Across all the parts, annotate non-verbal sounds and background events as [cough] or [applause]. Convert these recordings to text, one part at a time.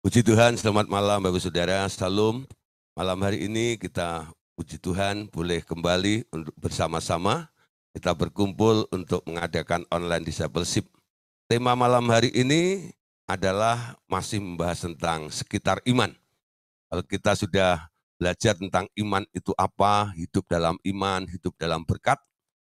Puji Tuhan, selamat malam Bapak Saudara, Salam. Malam hari ini kita puji Tuhan boleh kembali untuk bersama-sama kita berkumpul untuk mengadakan online discipleship. Tema malam hari ini adalah masih membahas tentang sekitar iman. Kalau kita sudah belajar tentang iman itu apa, hidup dalam iman, hidup dalam berkat.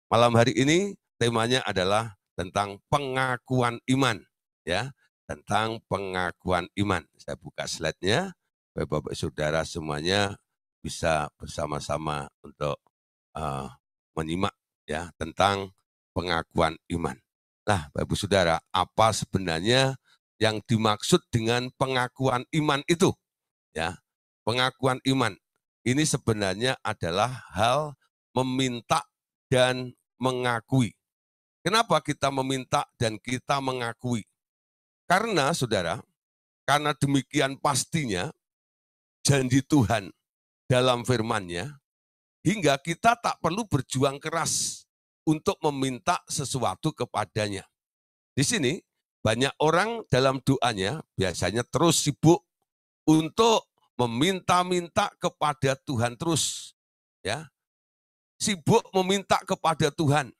Malam hari ini temanya adalah tentang pengakuan iman, ya, tentang pengakuan iman. Saya buka slide-nya, Bapak-bapak saudara semuanya bisa bersama-sama untuk uh, menyimak ya tentang pengakuan iman. Nah, Bapak Saudara, apa sebenarnya yang dimaksud dengan pengakuan iman itu? Ya, pengakuan iman ini sebenarnya adalah hal meminta dan mengakui. Kenapa kita meminta dan kita mengakui? Karena saudara, karena demikian pastinya janji Tuhan dalam firman-Nya, hingga kita tak perlu berjuang keras untuk meminta sesuatu kepadanya. Di sini banyak orang dalam doanya biasanya terus sibuk untuk meminta-minta kepada Tuhan terus. ya Sibuk meminta kepada Tuhan.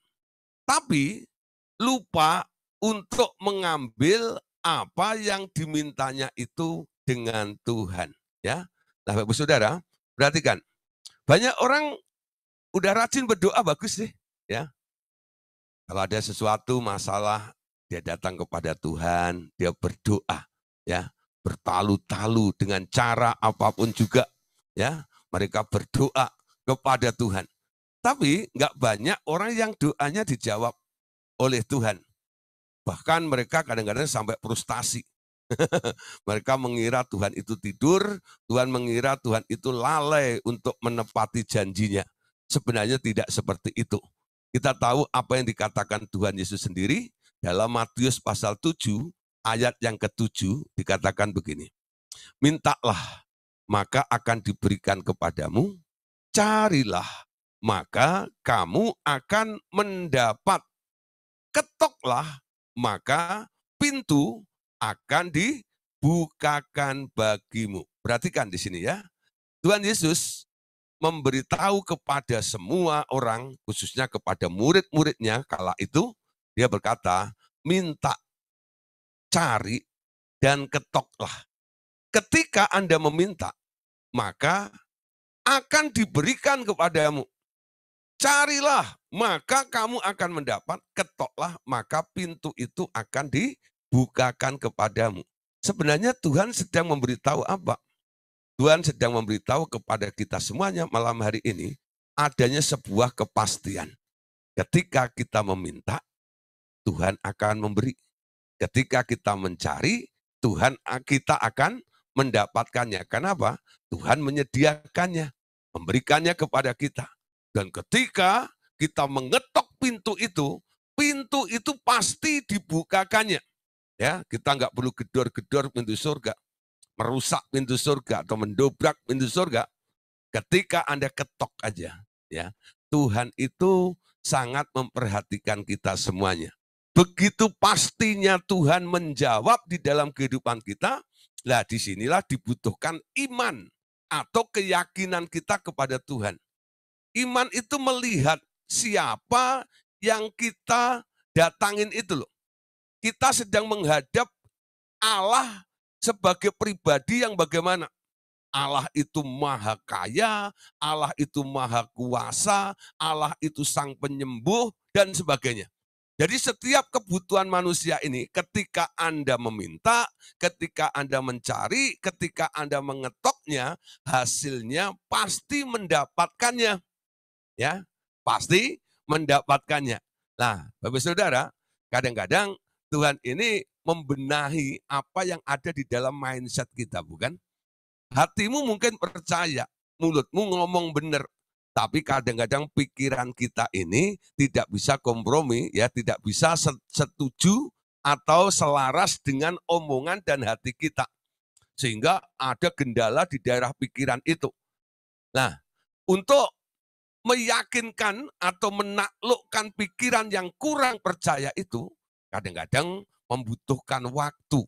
Tapi lupa untuk mengambil apa yang dimintanya itu dengan Tuhan. Ya, nah Bapak Saudara, perhatikan. Banyak orang udah rajin berdoa bagus sih, ya. Kalau ada sesuatu masalah, dia datang kepada Tuhan, dia berdoa, ya, bertalu-talu dengan cara apa pun juga, ya. Mereka berdoa kepada Tuhan. Tapi nggak banyak orang yang doanya dijawab oleh Tuhan. Bahkan mereka kadang-kadang sampai frustasi. [laughs] mereka mengira Tuhan itu tidur, Tuhan mengira Tuhan itu lalai untuk menepati janjinya. Sebenarnya tidak seperti itu. Kita tahu apa yang dikatakan Tuhan Yesus sendiri dalam Matius pasal 7 ayat yang ke-7 dikatakan begini. Mintalah maka akan diberikan kepadamu, carilah maka kamu akan mendapat. Ketoklah maka pintu akan dibukakan bagimu. Perhatikan di sini ya. Tuhan Yesus memberitahu kepada semua orang, khususnya kepada murid-muridnya kala itu, dia berkata, minta, cari, dan ketoklah. Ketika Anda meminta, maka akan diberikan kepadamu. Carilah, maka kamu akan mendapat. Ketoklah, maka pintu itu akan dibukakan kepadamu. Sebenarnya Tuhan sedang memberitahu apa? Tuhan sedang memberitahu kepada kita semuanya malam hari ini adanya sebuah kepastian. Ketika kita meminta, Tuhan akan memberi. Ketika kita mencari, Tuhan kita akan mendapatkannya. Kenapa? Tuhan menyediakannya, memberikannya kepada kita. Dan ketika kita mengetok pintu itu, pintu itu pasti dibukakannya. Ya, kita nggak perlu gedor-gedor pintu surga, merusak pintu surga atau mendobrak pintu surga. Ketika Anda ketok aja, ya, Tuhan itu sangat memperhatikan kita semuanya. Begitu pastinya Tuhan menjawab di dalam kehidupan kita, lah di sinilah dibutuhkan iman atau keyakinan kita kepada Tuhan. Iman itu melihat siapa yang kita datangin itu loh. Kita sedang menghadap Allah sebagai pribadi yang bagaimana? Allah itu maha kaya, Allah itu maha kuasa, Allah itu sang penyembuh, dan sebagainya. Jadi setiap kebutuhan manusia ini ketika Anda meminta, ketika Anda mencari, ketika Anda mengetoknya, hasilnya pasti mendapatkannya ya pasti mendapatkannya. Nah, Bapak Saudara, kadang-kadang Tuhan ini membenahi apa yang ada di dalam mindset kita, bukan? Hatimu mungkin percaya, mulutmu ngomong benar, tapi kadang-kadang pikiran kita ini tidak bisa kompromi, ya tidak bisa setuju atau selaras dengan omongan dan hati kita. Sehingga ada gendala di daerah pikiran itu. Nah, untuk meyakinkan atau menaklukkan pikiran yang kurang percaya itu kadang-kadang membutuhkan waktu.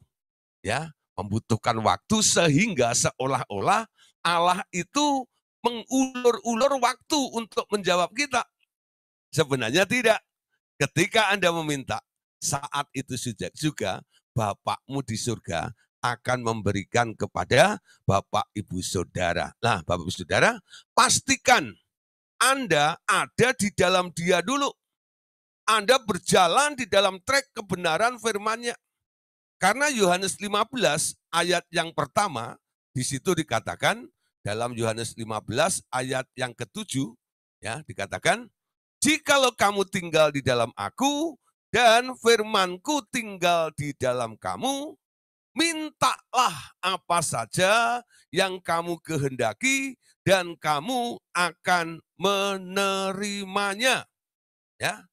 Ya, Membutuhkan waktu sehingga seolah-olah Allah itu mengulur-ulur waktu untuk menjawab kita. Sebenarnya tidak. Ketika Anda meminta, saat itu juga Bapakmu di surga akan memberikan kepada Bapak Ibu Saudara. Nah, Bapak Ibu Saudara, pastikan Anda ada di dalam dia dulu. Anda berjalan di dalam trek kebenaran firman-Nya. Karena Yohanes 15 ayat yang pertama, di situ dikatakan dalam Yohanes 15 ayat yang ketujuh, ya dikatakan, Jikalau kamu tinggal di dalam aku, dan firmanku tinggal di dalam kamu, mintalah apa saja yang kamu kehendaki dan kamu akan menerimanya. Ya,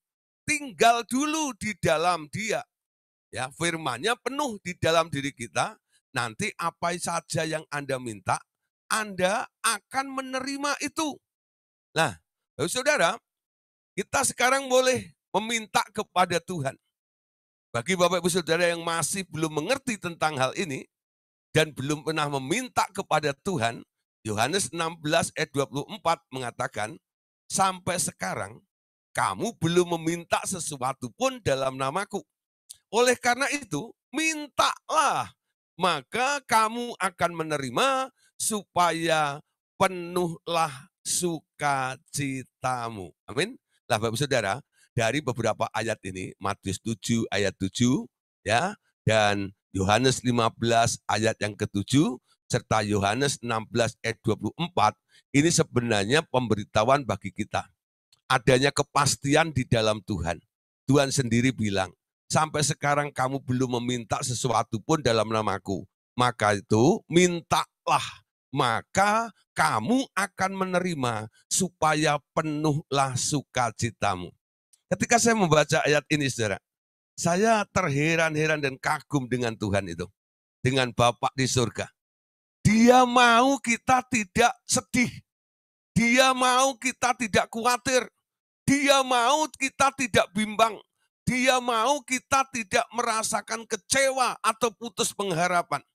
tinggal dulu di dalam dia. Ya, firmannya penuh di dalam diri kita. Nanti apa saja yang Anda minta, Anda akan menerima itu. Nah, saudara, kita sekarang boleh meminta kepada Tuhan. Bagi Bapak Ibu Saudara yang masih belum mengerti tentang hal ini dan belum pernah meminta kepada Tuhan, Yohanes 16 ayat 24 mengatakan, sampai sekarang kamu belum meminta sesuatu pun dalam namaku. Oleh karena itu, mintalah, maka kamu akan menerima supaya penuhlah sukacitamu. Amin. Lah Bapak Saudara, dari beberapa ayat ini, Matius 7 ayat 7, ya, dan Yohanes 15 ayat yang ketujuh, serta Yohanes 16 ayat 24, ini sebenarnya pemberitahuan bagi kita. Adanya kepastian di dalam Tuhan. Tuhan sendiri bilang, sampai sekarang kamu belum meminta sesuatu pun dalam namaku. Maka itu mintalah, maka kamu akan menerima supaya penuhlah sukacitamu. Ketika saya membaca ayat ini, saudara, saya terheran-heran dan kagum dengan Tuhan itu. Dengan Bapak di surga. Dia mau kita tidak sedih. Dia mau kita tidak khawatir. Dia mau kita tidak bimbang. Dia mau kita tidak merasakan kecewa atau putus pengharapan.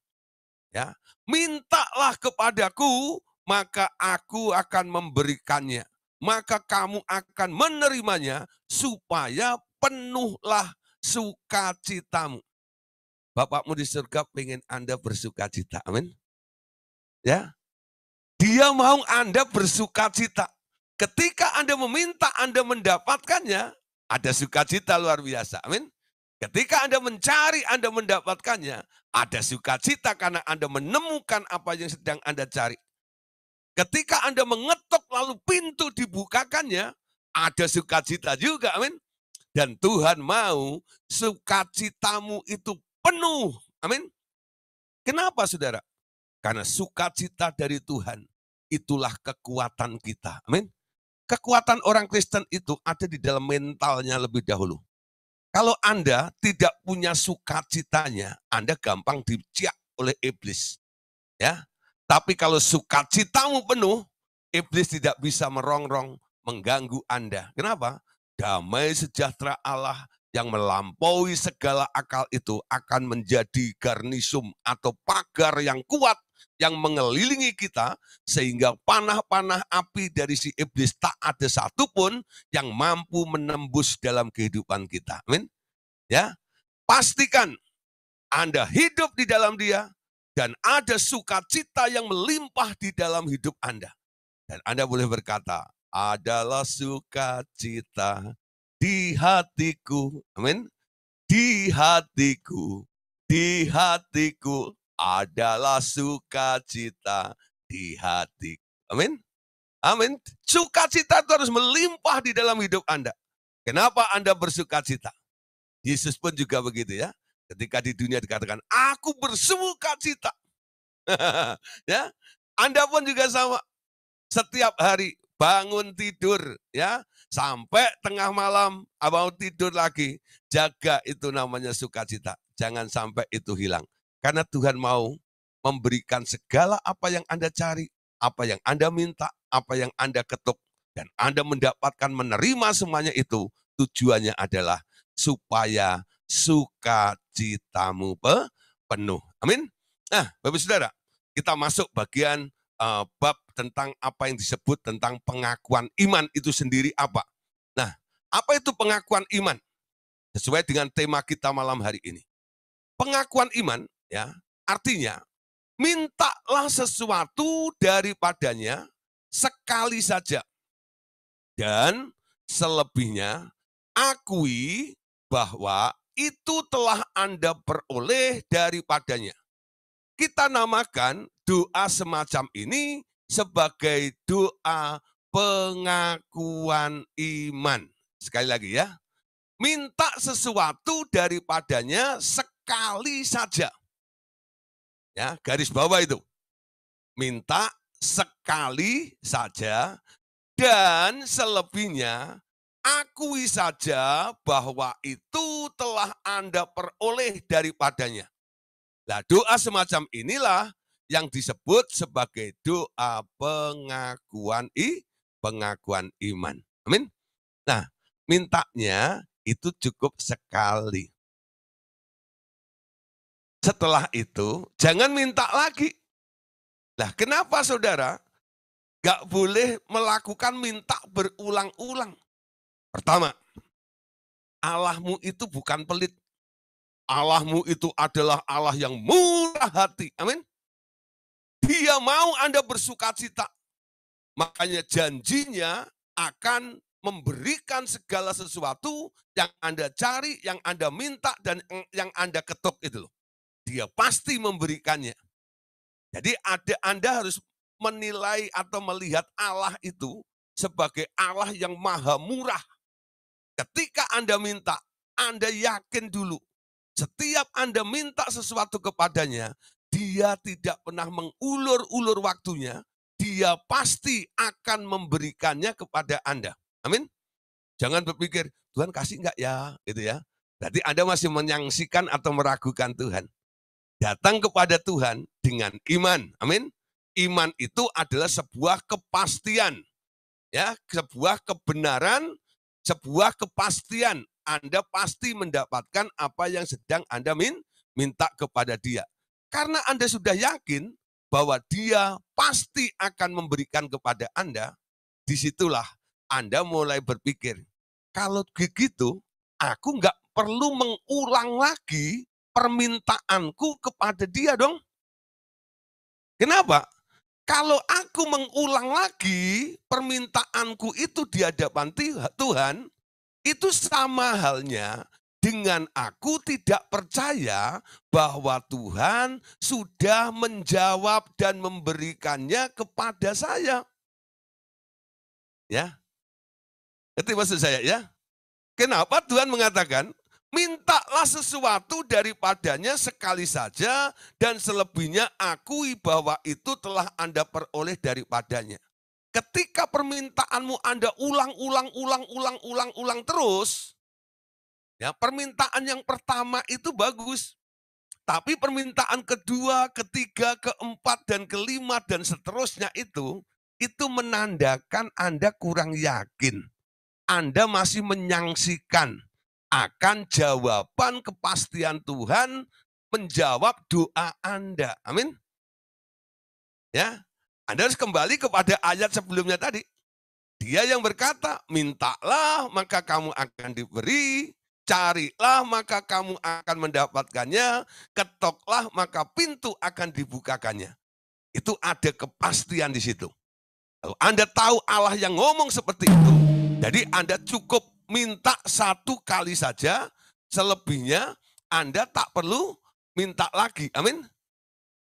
Ya, mintalah kepadaku, maka aku akan memberikannya maka kamu akan menerimanya supaya penuhlah sukacitamu. Bapakmu di surga pengen Anda bersukacita. Amin. Ya. Dia mau Anda bersukacita. Ketika Anda meminta, Anda mendapatkannya, ada sukacita luar biasa. Amin. Ketika Anda mencari, Anda mendapatkannya, ada sukacita karena Anda menemukan apa yang sedang Anda cari. Ketika Anda mengetuk lalu pintu dibukakannya, ada sukacita juga, amin. Dan Tuhan mau sukacitamu itu penuh, amin. Kenapa saudara? Karena sukacita dari Tuhan, itulah kekuatan kita, amin. Kekuatan orang Kristen itu ada di dalam mentalnya lebih dahulu. Kalau Anda tidak punya sukacitanya, Anda gampang diciak oleh iblis. Ya, tapi kalau sukacitamu penuh, iblis tidak bisa merongrong, mengganggu Anda. Kenapa? Damai sejahtera Allah yang melampaui segala akal itu akan menjadi garnisum atau pagar yang kuat yang mengelilingi kita sehingga panah-panah api dari si iblis tak ada satupun yang mampu menembus dalam kehidupan kita. Amin. Ya. Pastikan Anda hidup di dalam dia, dan ada sukacita yang melimpah di dalam hidup Anda. Dan Anda boleh berkata, adalah sukacita di hatiku. Amin. Di hatiku, di hatiku adalah sukacita di hatiku. Amin. Amin. Sukacita itu harus melimpah di dalam hidup Anda. Kenapa Anda bersukacita? Yesus pun juga begitu ya. Ketika di dunia dikatakan, aku bersuka cita. [laughs] ya, Anda pun juga sama. Setiap hari bangun tidur, ya, sampai tengah malam mau tidur lagi, jaga itu namanya sukacita. Jangan sampai itu hilang. Karena Tuhan mau memberikan segala apa yang Anda cari, apa yang Anda minta, apa yang Anda ketuk, dan Anda mendapatkan menerima semuanya itu, tujuannya adalah supaya sukacitamu penuh. Amin. Nah, Bapak Saudara, kita masuk bagian uh, bab tentang apa yang disebut tentang pengakuan iman itu sendiri apa. Nah, apa itu pengakuan iman? Sesuai dengan tema kita malam hari ini. Pengakuan iman ya, artinya mintalah sesuatu daripadanya sekali saja. Dan selebihnya akui bahwa itu telah Anda peroleh daripadanya. Kita namakan doa semacam ini sebagai doa pengakuan iman. Sekali lagi ya, minta sesuatu daripadanya sekali saja. Ya, garis bawah itu. Minta sekali saja dan selebihnya akui saja bahwa itu telah Anda peroleh daripadanya. Nah, doa semacam inilah yang disebut sebagai doa pengakuan i pengakuan iman. Amin. Nah, mintanya itu cukup sekali. Setelah itu, jangan minta lagi. Nah, kenapa saudara gak boleh melakukan minta berulang-ulang? Pertama, Allahmu itu bukan pelit. Allahmu itu adalah Allah yang murah hati. Amin. Dia mau Anda bersuka cita. Makanya janjinya akan memberikan segala sesuatu yang Anda cari, yang Anda minta, dan yang Anda ketuk itu loh. Dia pasti memberikannya. Jadi ada Anda harus menilai atau melihat Allah itu sebagai Allah yang maha murah. Ketika Anda minta, Anda yakin dulu. Setiap Anda minta sesuatu kepadanya, dia tidak pernah mengulur-ulur waktunya. Dia pasti akan memberikannya kepada Anda. Amin. Jangan berpikir, Tuhan kasih enggak ya, gitu ya. Berarti Anda masih menyangsikan atau meragukan Tuhan datang kepada Tuhan dengan iman. Amin. Iman itu adalah sebuah kepastian. Ya, sebuah kebenaran, sebuah kepastian. Anda pasti mendapatkan apa yang sedang Anda min, minta kepada dia. Karena Anda sudah yakin bahwa dia pasti akan memberikan kepada Anda, di situlah Anda mulai berpikir, kalau begitu, aku nggak perlu mengulang lagi permintaanku kepada dia dong. Kenapa? Kalau aku mengulang lagi permintaanku itu di hadapan Tuhan, itu sama halnya dengan aku tidak percaya bahwa Tuhan sudah menjawab dan memberikannya kepada saya. Ya. Itu maksud saya ya. Kenapa Tuhan mengatakan Mintalah sesuatu daripadanya sekali saja dan selebihnya akui bahwa itu telah Anda peroleh daripadanya. Ketika permintaanmu Anda ulang-ulang, ulang-ulang, ulang-ulang terus, ya permintaan yang pertama itu bagus. Tapi permintaan kedua, ketiga, keempat, dan kelima, dan seterusnya itu, itu menandakan Anda kurang yakin. Anda masih menyangsikan akan jawaban kepastian Tuhan menjawab doa Anda. Amin. Ya, Anda harus kembali kepada ayat sebelumnya tadi. Dia yang berkata, mintalah maka kamu akan diberi, carilah maka kamu akan mendapatkannya, ketoklah maka pintu akan dibukakannya. Itu ada kepastian di situ. Kalau Anda tahu Allah yang ngomong seperti itu, jadi Anda cukup minta satu kali saja, selebihnya Anda tak perlu minta lagi. Amin.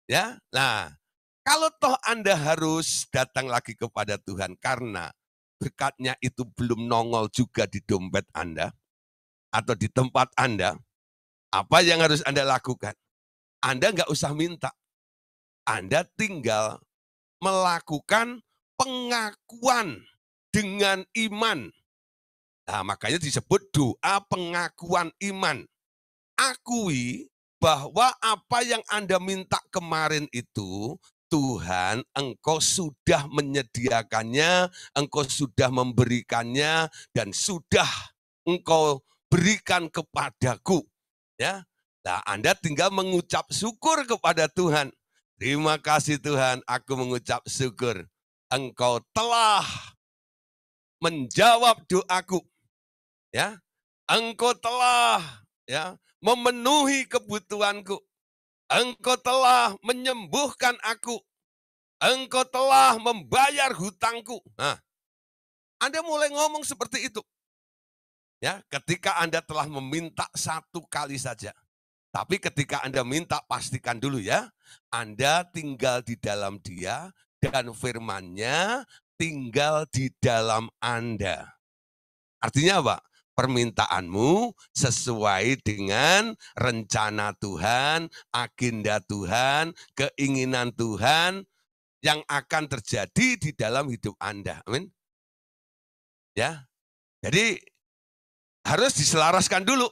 Ya. Nah, kalau toh Anda harus datang lagi kepada Tuhan karena berkatnya itu belum nongol juga di dompet Anda atau di tempat Anda, apa yang harus Anda lakukan? Anda nggak usah minta. Anda tinggal melakukan pengakuan dengan iman Nah, makanya disebut doa pengakuan iman. Akui bahwa apa yang Anda minta kemarin itu, Tuhan, engkau sudah menyediakannya, engkau sudah memberikannya, dan sudah engkau berikan kepadaku. Ya, Nah, Anda tinggal mengucap syukur kepada Tuhan. Terima kasih Tuhan, aku mengucap syukur. Engkau telah menjawab doaku. Ya. Engkau telah ya memenuhi kebutuhanku. Engkau telah menyembuhkan aku. Engkau telah membayar hutangku. Nah, Anda mulai ngomong seperti itu. Ya, ketika Anda telah meminta satu kali saja. Tapi ketika Anda minta, pastikan dulu ya, Anda tinggal di dalam dia dan firmannya tinggal di dalam Anda. Artinya apa? Permintaanmu sesuai dengan rencana Tuhan, agenda Tuhan, keinginan Tuhan, yang akan terjadi di dalam hidup Anda. Amin. Ya. Jadi harus diselaraskan dulu.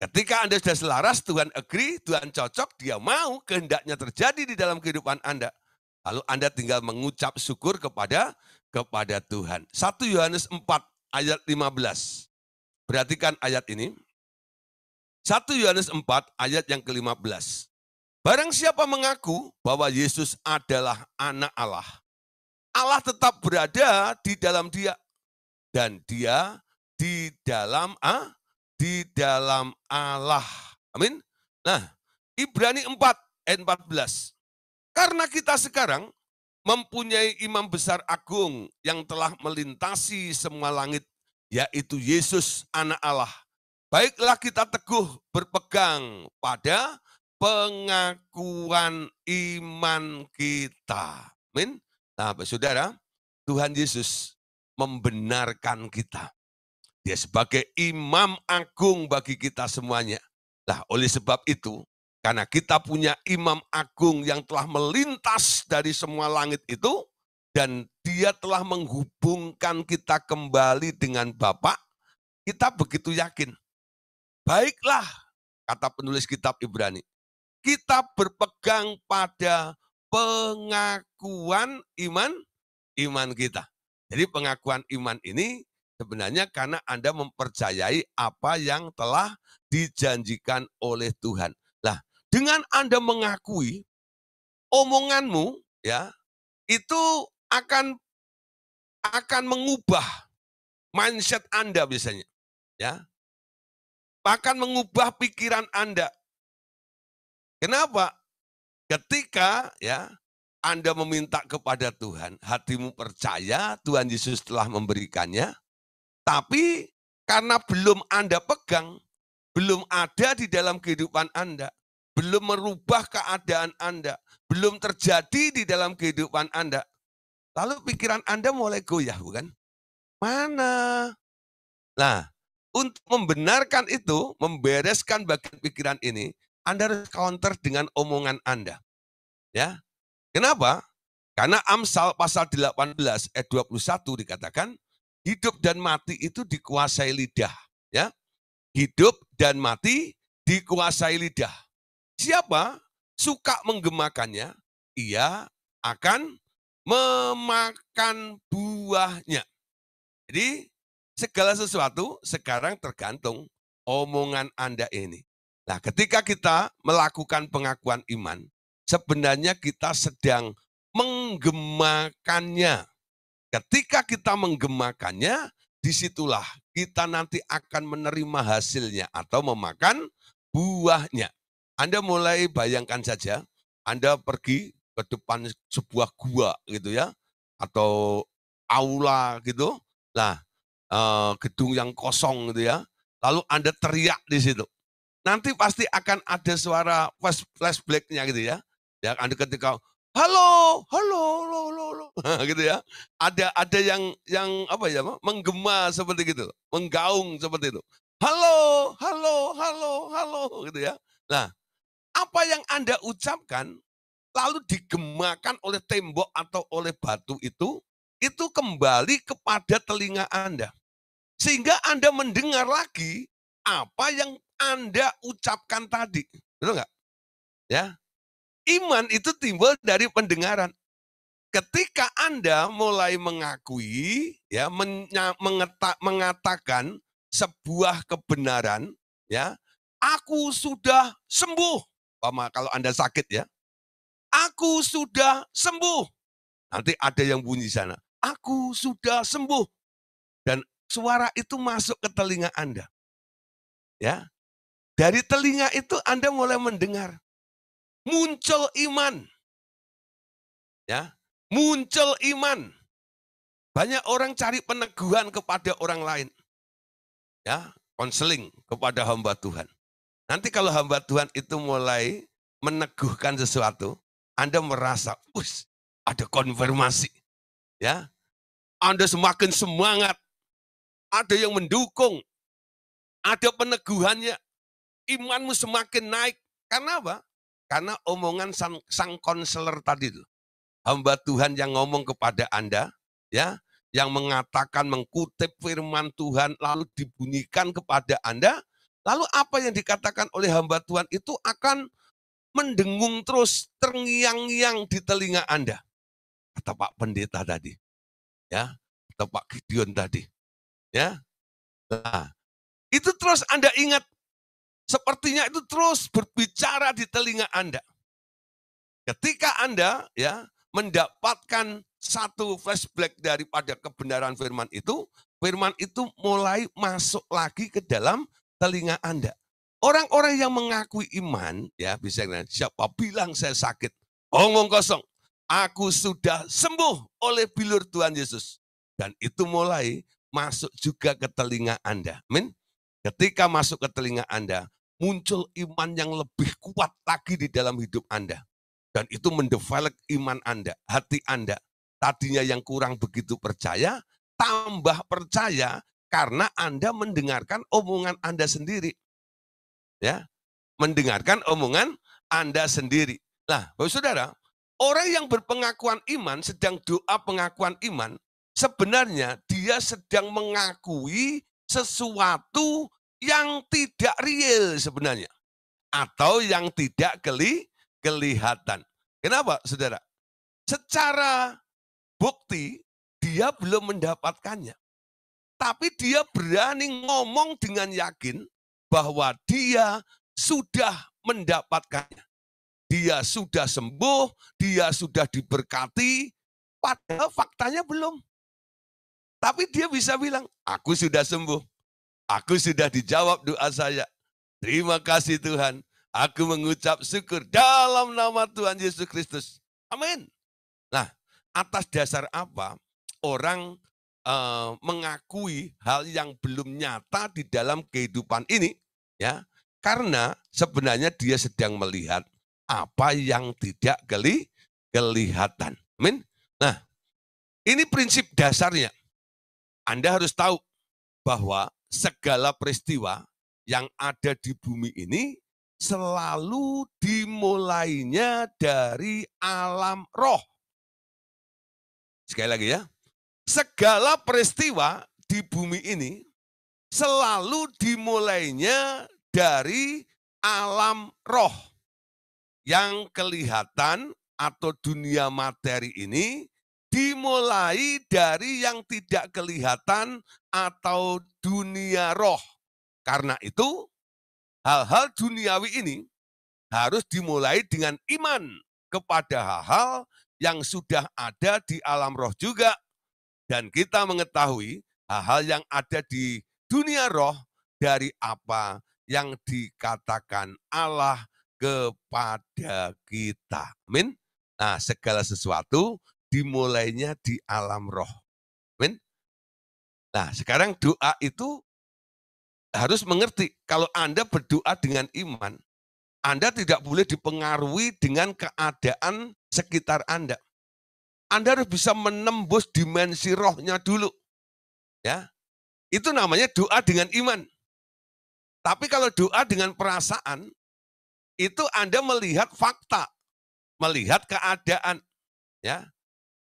Ketika Anda sudah selaras, Tuhan agree, Tuhan cocok, dia mau kehendaknya terjadi di dalam kehidupan Anda. Lalu Anda tinggal mengucap syukur kepada kepada Tuhan. 1 Yohanes 4 ayat 15. Perhatikan ayat ini. 1 Yohanes 4 ayat yang ke-15. Barang siapa mengaku bahwa Yesus adalah anak Allah, Allah tetap berada di dalam dia dan dia di dalam ah, di dalam Allah. Amin. Nah, Ibrani 4 ayat 14. Karena kita sekarang mempunyai imam besar agung yang telah melintasi semua langit, yaitu Yesus anak Allah. Baiklah kita teguh berpegang pada pengakuan iman kita. Amin. Nah, saudara, Tuhan Yesus membenarkan kita. Dia sebagai imam agung bagi kita semuanya. Nah, oleh sebab itu, karena kita punya imam agung yang telah melintas dari semua langit itu, dan dia telah menghubungkan kita kembali dengan Bapak, kita begitu yakin. Baiklah, kata penulis kitab Ibrani, kita berpegang pada pengakuan iman iman kita. Jadi pengakuan iman ini sebenarnya karena Anda mempercayai apa yang telah dijanjikan oleh Tuhan. Dengan Anda mengakui omonganmu ya, itu akan akan mengubah mindset Anda biasanya. Ya. Akan mengubah pikiran Anda. Kenapa? Ketika ya Anda meminta kepada Tuhan, hatimu percaya Tuhan Yesus telah memberikannya, tapi karena belum Anda pegang, belum ada di dalam kehidupan Anda, belum merubah keadaan Anda, belum terjadi di dalam kehidupan Anda, lalu pikiran Anda mulai goyah, bukan? Mana? Nah, untuk membenarkan itu, membereskan bagian pikiran ini, anda harus counter dengan omongan Anda. Ya. Kenapa? Karena Amsal pasal 18 ayat 21 dikatakan hidup dan mati itu dikuasai lidah, ya. Hidup dan mati dikuasai lidah. Siapa suka menggemakannya, ia akan memakan buahnya. Jadi segala sesuatu sekarang tergantung omongan Anda ini. Nah, ketika kita melakukan pengakuan iman, sebenarnya kita sedang menggemakannya. Ketika kita menggemakannya, di situlah kita nanti akan menerima hasilnya atau memakan buahnya. Anda mulai bayangkan saja, Anda pergi ke depan sebuah gua gitu ya, atau aula gitu. Nah, gedung yang kosong gitu ya. Lalu Anda teriak di situ nanti pasti akan ada suara flash flashbacknya gitu ya. Ya, Anda ketika halo, halo, halo, halo, halo. [laughs] gitu ya. Ada ada yang yang apa ya, menggema seperti gitu, menggaung seperti itu. Halo, halo, halo, halo gitu ya. Nah, apa yang Anda ucapkan lalu digemakan oleh tembok atau oleh batu itu, itu kembali kepada telinga Anda. Sehingga Anda mendengar lagi apa yang anda ucapkan tadi. Betul nggak? Ya. Iman itu timbul dari pendengaran. Ketika Anda mulai mengakui, ya, mengata, mengatakan sebuah kebenaran, ya, aku sudah sembuh. Kalau Anda sakit ya, aku sudah sembuh. Nanti ada yang bunyi sana, aku sudah sembuh. Dan suara itu masuk ke telinga Anda. Ya. Dari telinga itu Anda mulai mendengar. Muncul iman. Ya, muncul iman. Banyak orang cari peneguhan kepada orang lain. Ya, konseling kepada hamba Tuhan. Nanti kalau hamba Tuhan itu mulai meneguhkan sesuatu, Anda merasa, us, ada konfirmasi. Ya, Anda semakin semangat. Ada yang mendukung. Ada peneguhannya. Imanmu semakin naik. Karena apa? Karena omongan sang, sang konselor tadi itu. Hamba Tuhan yang ngomong kepada Anda, ya, yang mengatakan mengkutip firman Tuhan lalu dibunyikan kepada Anda, Lalu apa yang dikatakan oleh hamba Tuhan itu akan mendengung terus, terngiang-ngiang di telinga Anda. Kata Pak Pendeta tadi. Ya, kata Pak Gideon tadi. Ya. Nah, itu terus Anda ingat. Sepertinya itu terus berbicara di telinga Anda. Ketika Anda ya mendapatkan satu flashback daripada kebenaran firman itu, firman itu mulai masuk lagi ke dalam telinga Anda. Orang-orang yang mengakui iman, ya bisa siapa bilang saya sakit, omong kosong. Aku sudah sembuh oleh bilur Tuhan Yesus. Dan itu mulai masuk juga ke telinga Anda. Amin. Ketika masuk ke telinga Anda, muncul iman yang lebih kuat lagi di dalam hidup Anda. Dan itu mendevelop iman Anda, hati Anda. Tadinya yang kurang begitu percaya, tambah percaya karena Anda mendengarkan omongan Anda sendiri. Ya, mendengarkan omongan Anda sendiri. Nah, Bapak Saudara, orang yang berpengakuan iman sedang doa pengakuan iman, sebenarnya dia sedang mengakui sesuatu yang tidak real sebenarnya atau yang tidak keli, kelihatan. Kenapa, Saudara? Secara bukti dia belum mendapatkannya. Tapi dia berani ngomong dengan yakin bahwa dia sudah mendapatkannya. Dia sudah sembuh, dia sudah diberkati, padahal faktanya belum. Tapi dia bisa bilang, aku sudah sembuh. Aku sudah dijawab doa saya. Terima kasih Tuhan. Aku mengucap syukur dalam nama Tuhan Yesus Kristus. Amin. Nah, atas dasar apa orang uh, mengakui hal yang belum nyata di dalam kehidupan ini, ya, karena sebenarnya dia sedang melihat apa yang tidak keli, kelihatan. Amin. Nah, ini prinsip dasarnya. Anda harus tahu bahwa segala peristiwa yang ada di bumi ini selalu dimulainya dari alam roh. Sekali lagi ya, segala peristiwa di bumi ini selalu dimulainya dari alam roh yang kelihatan atau dunia materi ini dimulai dari yang tidak kelihatan atau dunia roh. Karena itu, hal-hal duniawi ini harus dimulai dengan iman kepada hal-hal yang sudah ada di alam roh juga dan kita mengetahui hal-hal yang ada di dunia roh dari apa yang dikatakan Allah kepada kita. Amin. Nah, segala sesuatu dimulainya di alam roh. Amin. Nah, sekarang doa itu harus mengerti kalau Anda berdoa dengan iman, Anda tidak boleh dipengaruhi dengan keadaan sekitar Anda. Anda harus bisa menembus dimensi rohnya dulu. Ya. Itu namanya doa dengan iman. Tapi kalau doa dengan perasaan, itu Anda melihat fakta, melihat keadaan, ya.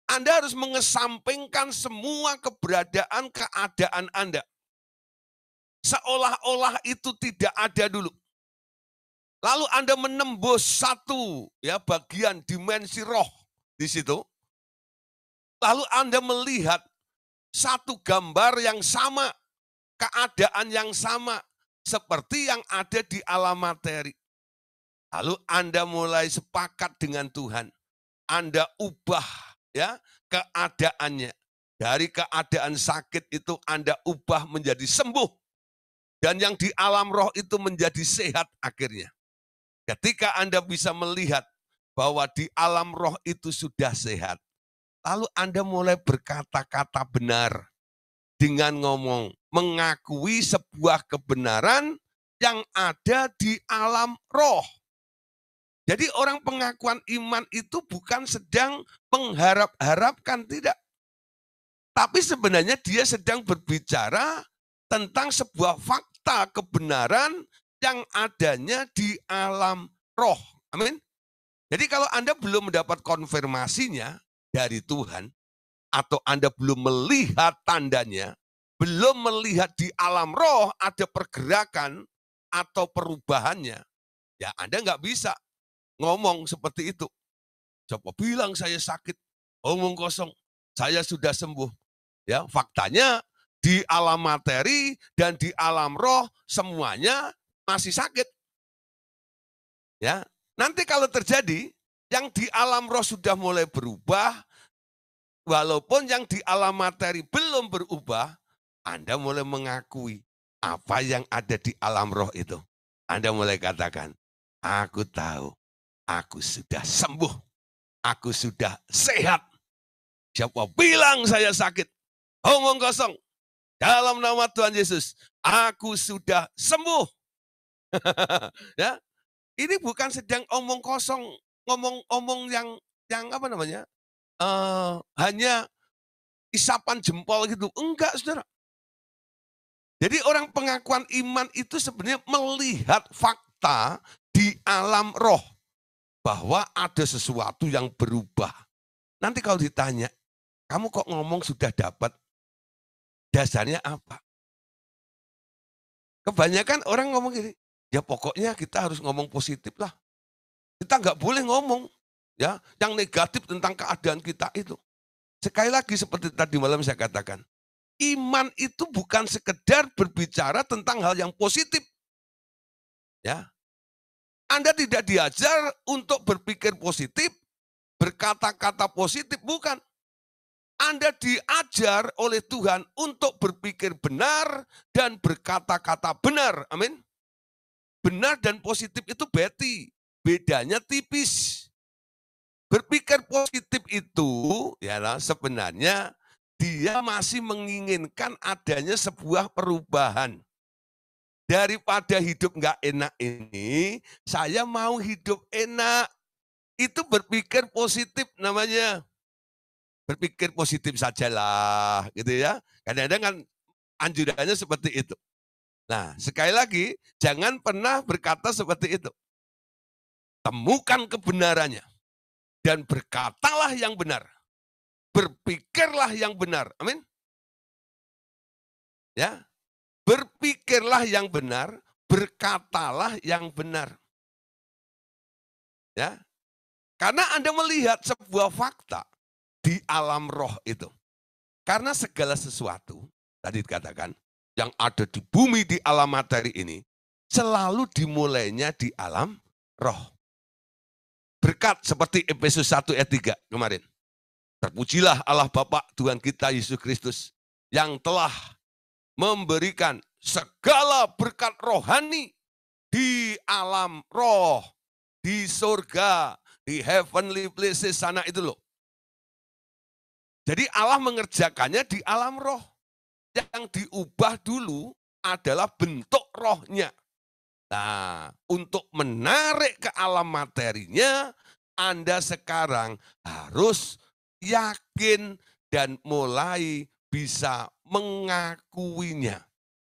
Anda harus mengesampingkan semua keberadaan keadaan Anda. Seolah-olah itu tidak ada dulu. Lalu Anda menembus satu ya bagian dimensi roh di situ. Lalu Anda melihat satu gambar yang sama, keadaan yang sama, seperti yang ada di alam materi. Lalu Anda mulai sepakat dengan Tuhan. Anda ubah ya keadaannya. Dari keadaan sakit itu Anda ubah menjadi sembuh. Dan yang di alam roh itu menjadi sehat akhirnya. Ketika Anda bisa melihat bahwa di alam roh itu sudah sehat, lalu Anda mulai berkata-kata benar dengan ngomong, mengakui sebuah kebenaran yang ada di alam roh. Jadi orang pengakuan iman itu bukan sedang mengharap-harapkan, tidak. Tapi sebenarnya dia sedang berbicara tentang sebuah fakta kebenaran yang adanya di alam roh. Amin. Jadi kalau Anda belum mendapat konfirmasinya dari Tuhan, atau Anda belum melihat tandanya, belum melihat di alam roh ada pergerakan atau perubahannya, ya Anda nggak bisa ngomong seperti itu. Coba bilang saya sakit, omong kosong, saya sudah sembuh. Ya, faktanya di alam materi dan di alam roh semuanya masih sakit. Ya, nanti kalau terjadi yang di alam roh sudah mulai berubah, walaupun yang di alam materi belum berubah, Anda mulai mengakui apa yang ada di alam roh itu. Anda mulai katakan, aku tahu, aku sudah sembuh, aku sudah sehat. Siapa bilang saya sakit? Omong kosong. Dalam nama Tuhan Yesus, aku sudah sembuh. [laughs] ya, ini bukan sedang omong kosong, ngomong-omong yang yang apa namanya? Uh, hanya isapan jempol gitu. Enggak, saudara. Jadi orang pengakuan iman itu sebenarnya melihat fakta di alam roh. Bahwa ada sesuatu yang berubah. Nanti kalau ditanya, kamu kok ngomong sudah dapat Dasarnya apa? Kebanyakan orang ngomong gini, ya pokoknya kita harus ngomong positif lah. Kita nggak boleh ngomong ya yang negatif tentang keadaan kita itu. Sekali lagi seperti tadi malam saya katakan, iman itu bukan sekedar berbicara tentang hal yang positif. Ya. Anda tidak diajar untuk berpikir positif, berkata-kata positif, bukan. Anda diajar oleh Tuhan untuk berpikir benar dan berkata-kata benar. Amin. Benar dan positif itu beti. Bedanya tipis. Berpikir positif itu ya sebenarnya dia masih menginginkan adanya sebuah perubahan. Daripada hidup nggak enak ini, saya mau hidup enak. Itu berpikir positif namanya berpikir positif sajalah gitu ya. Kadang-kadang kan anjurannya seperti itu. Nah, sekali lagi jangan pernah berkata seperti itu. Temukan kebenarannya dan berkatalah yang benar. Berpikirlah yang benar. Amin. Ya. Berpikirlah yang benar, berkatalah yang benar. Ya. Karena Anda melihat sebuah fakta di alam roh itu. Karena segala sesuatu, tadi dikatakan, yang ada di bumi di alam materi ini, selalu dimulainya di alam roh. Berkat seperti Efesus 1 ayat 3 kemarin. Terpujilah Allah Bapa Tuhan kita Yesus Kristus yang telah memberikan segala berkat rohani di alam roh, di surga, di heavenly places sana itu loh. Jadi Allah mengerjakannya di alam roh. Yang diubah dulu adalah bentuk rohnya. Nah, untuk menarik ke alam materinya, Anda sekarang harus yakin dan mulai bisa mengakuinya.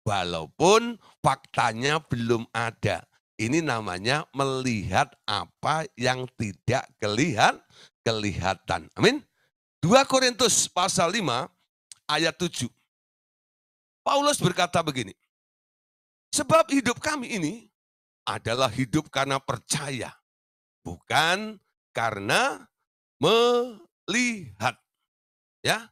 Walaupun faktanya belum ada. Ini namanya melihat apa yang tidak kelihatan. kelihatan. Amin. 2 Korintus pasal 5 ayat 7. Paulus berkata begini. Sebab hidup kami ini adalah hidup karena percaya, bukan karena melihat. Ya.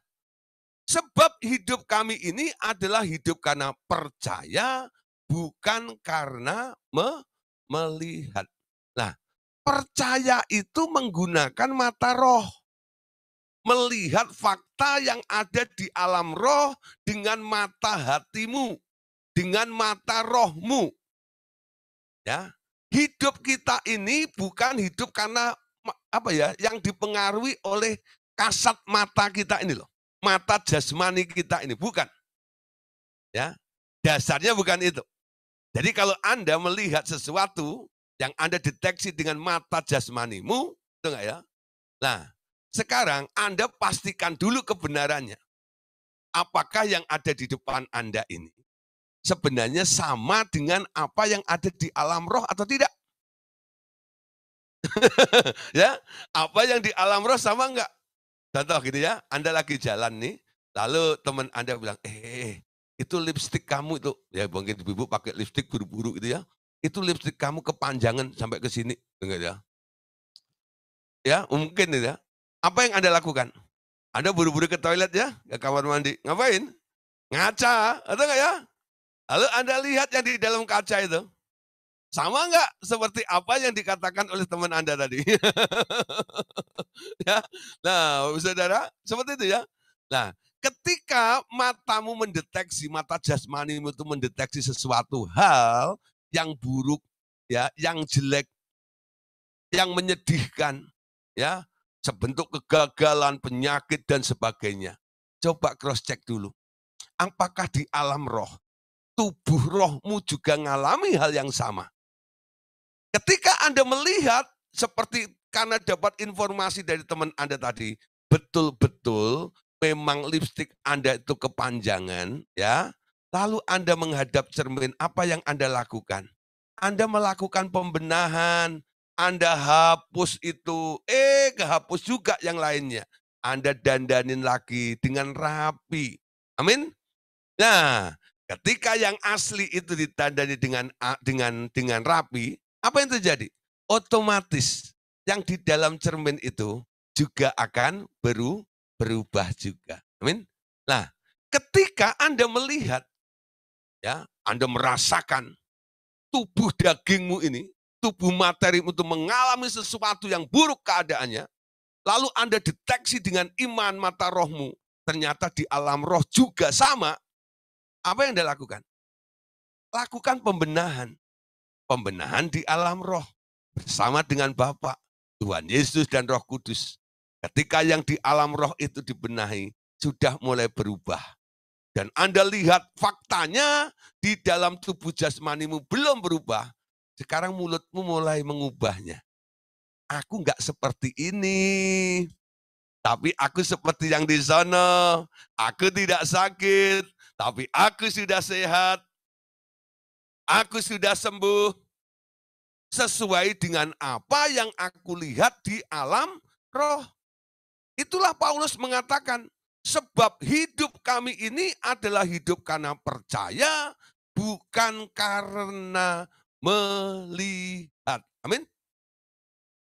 Sebab hidup kami ini adalah hidup karena percaya, bukan karena me melihat. Nah, percaya itu menggunakan mata roh. Melihat fakta yang ada di alam roh dengan mata hatimu, dengan mata rohmu. Ya, hidup kita ini bukan hidup karena apa ya, yang dipengaruhi oleh kasat mata kita ini loh. Mata jasmani kita ini, bukan. Ya, dasarnya bukan itu. Jadi kalau Anda melihat sesuatu yang Anda deteksi dengan mata jasmanimu, itu enggak ya? Nah, sekarang Anda pastikan dulu kebenarannya. Apakah yang ada di depan Anda ini sebenarnya sama dengan apa yang ada di alam roh atau tidak? [laughs] ya, apa yang di alam roh sama enggak? Contoh gitu ya, Anda lagi jalan nih, lalu teman Anda bilang, eh, itu lipstick kamu itu, ya mungkin ibu pakai lipstick buru-buru gitu ya, itu lipstick kamu kepanjangan sampai ke sini, enggak ya? Ya, mungkin ya. Apa yang Anda lakukan? Anda buru-buru ke toilet ya, ke kamar mandi. Ngapain? Ngaca, atau enggak ya? Lalu Anda lihat yang di dalam kaca itu. Sama enggak seperti apa yang dikatakan oleh teman Anda tadi? [laughs] ya. Nah, saudara, seperti itu ya. Nah, ketika matamu mendeteksi, mata jasmanimu itu mendeteksi sesuatu hal yang buruk, ya, yang jelek, yang menyedihkan, ya, sebentuk kegagalan, penyakit dan sebagainya. Coba cross check dulu. Apakah di alam roh, tubuh rohmu juga mengalami hal yang sama? Ketika Anda melihat seperti karena dapat informasi dari teman Anda tadi, betul-betul memang lipstick Anda itu kepanjangan, ya, lalu Anda menghadap cermin, apa yang Anda lakukan? Anda melakukan pembenahan, Anda hapus itu, eh kehapus juga yang lainnya. Anda dandanin lagi dengan rapi. Amin. Nah, ketika yang asli itu ditandani dengan dengan dengan rapi, apa yang terjadi? Otomatis yang di dalam cermin itu juga akan beru, berubah juga. Amin. Nah, ketika Anda melihat, ya, Anda merasakan tubuh dagingmu ini, tubuh materimu itu mengalami sesuatu yang buruk keadaannya, lalu Anda deteksi dengan iman mata rohmu, ternyata di alam roh juga sama, apa yang Anda lakukan? Lakukan pembenahan. Pembenahan di alam roh bersama dengan Bapak, Tuhan Yesus dan Roh Kudus. Ketika yang di alam roh itu dibenahi, sudah mulai berubah. Dan Anda lihat faktanya di dalam tubuh jasmanimu belum berubah. Sekarang mulutmu mulai mengubahnya. Aku nggak seperti ini. Tapi aku seperti yang di sana. Aku tidak sakit. Tapi aku sudah sehat. Aku sudah sembuh. Sesuai dengan apa yang aku lihat di alam roh. Itulah Paulus mengatakan, sebab hidup kami ini adalah hidup karena percaya, bukan karena melihat. Amin.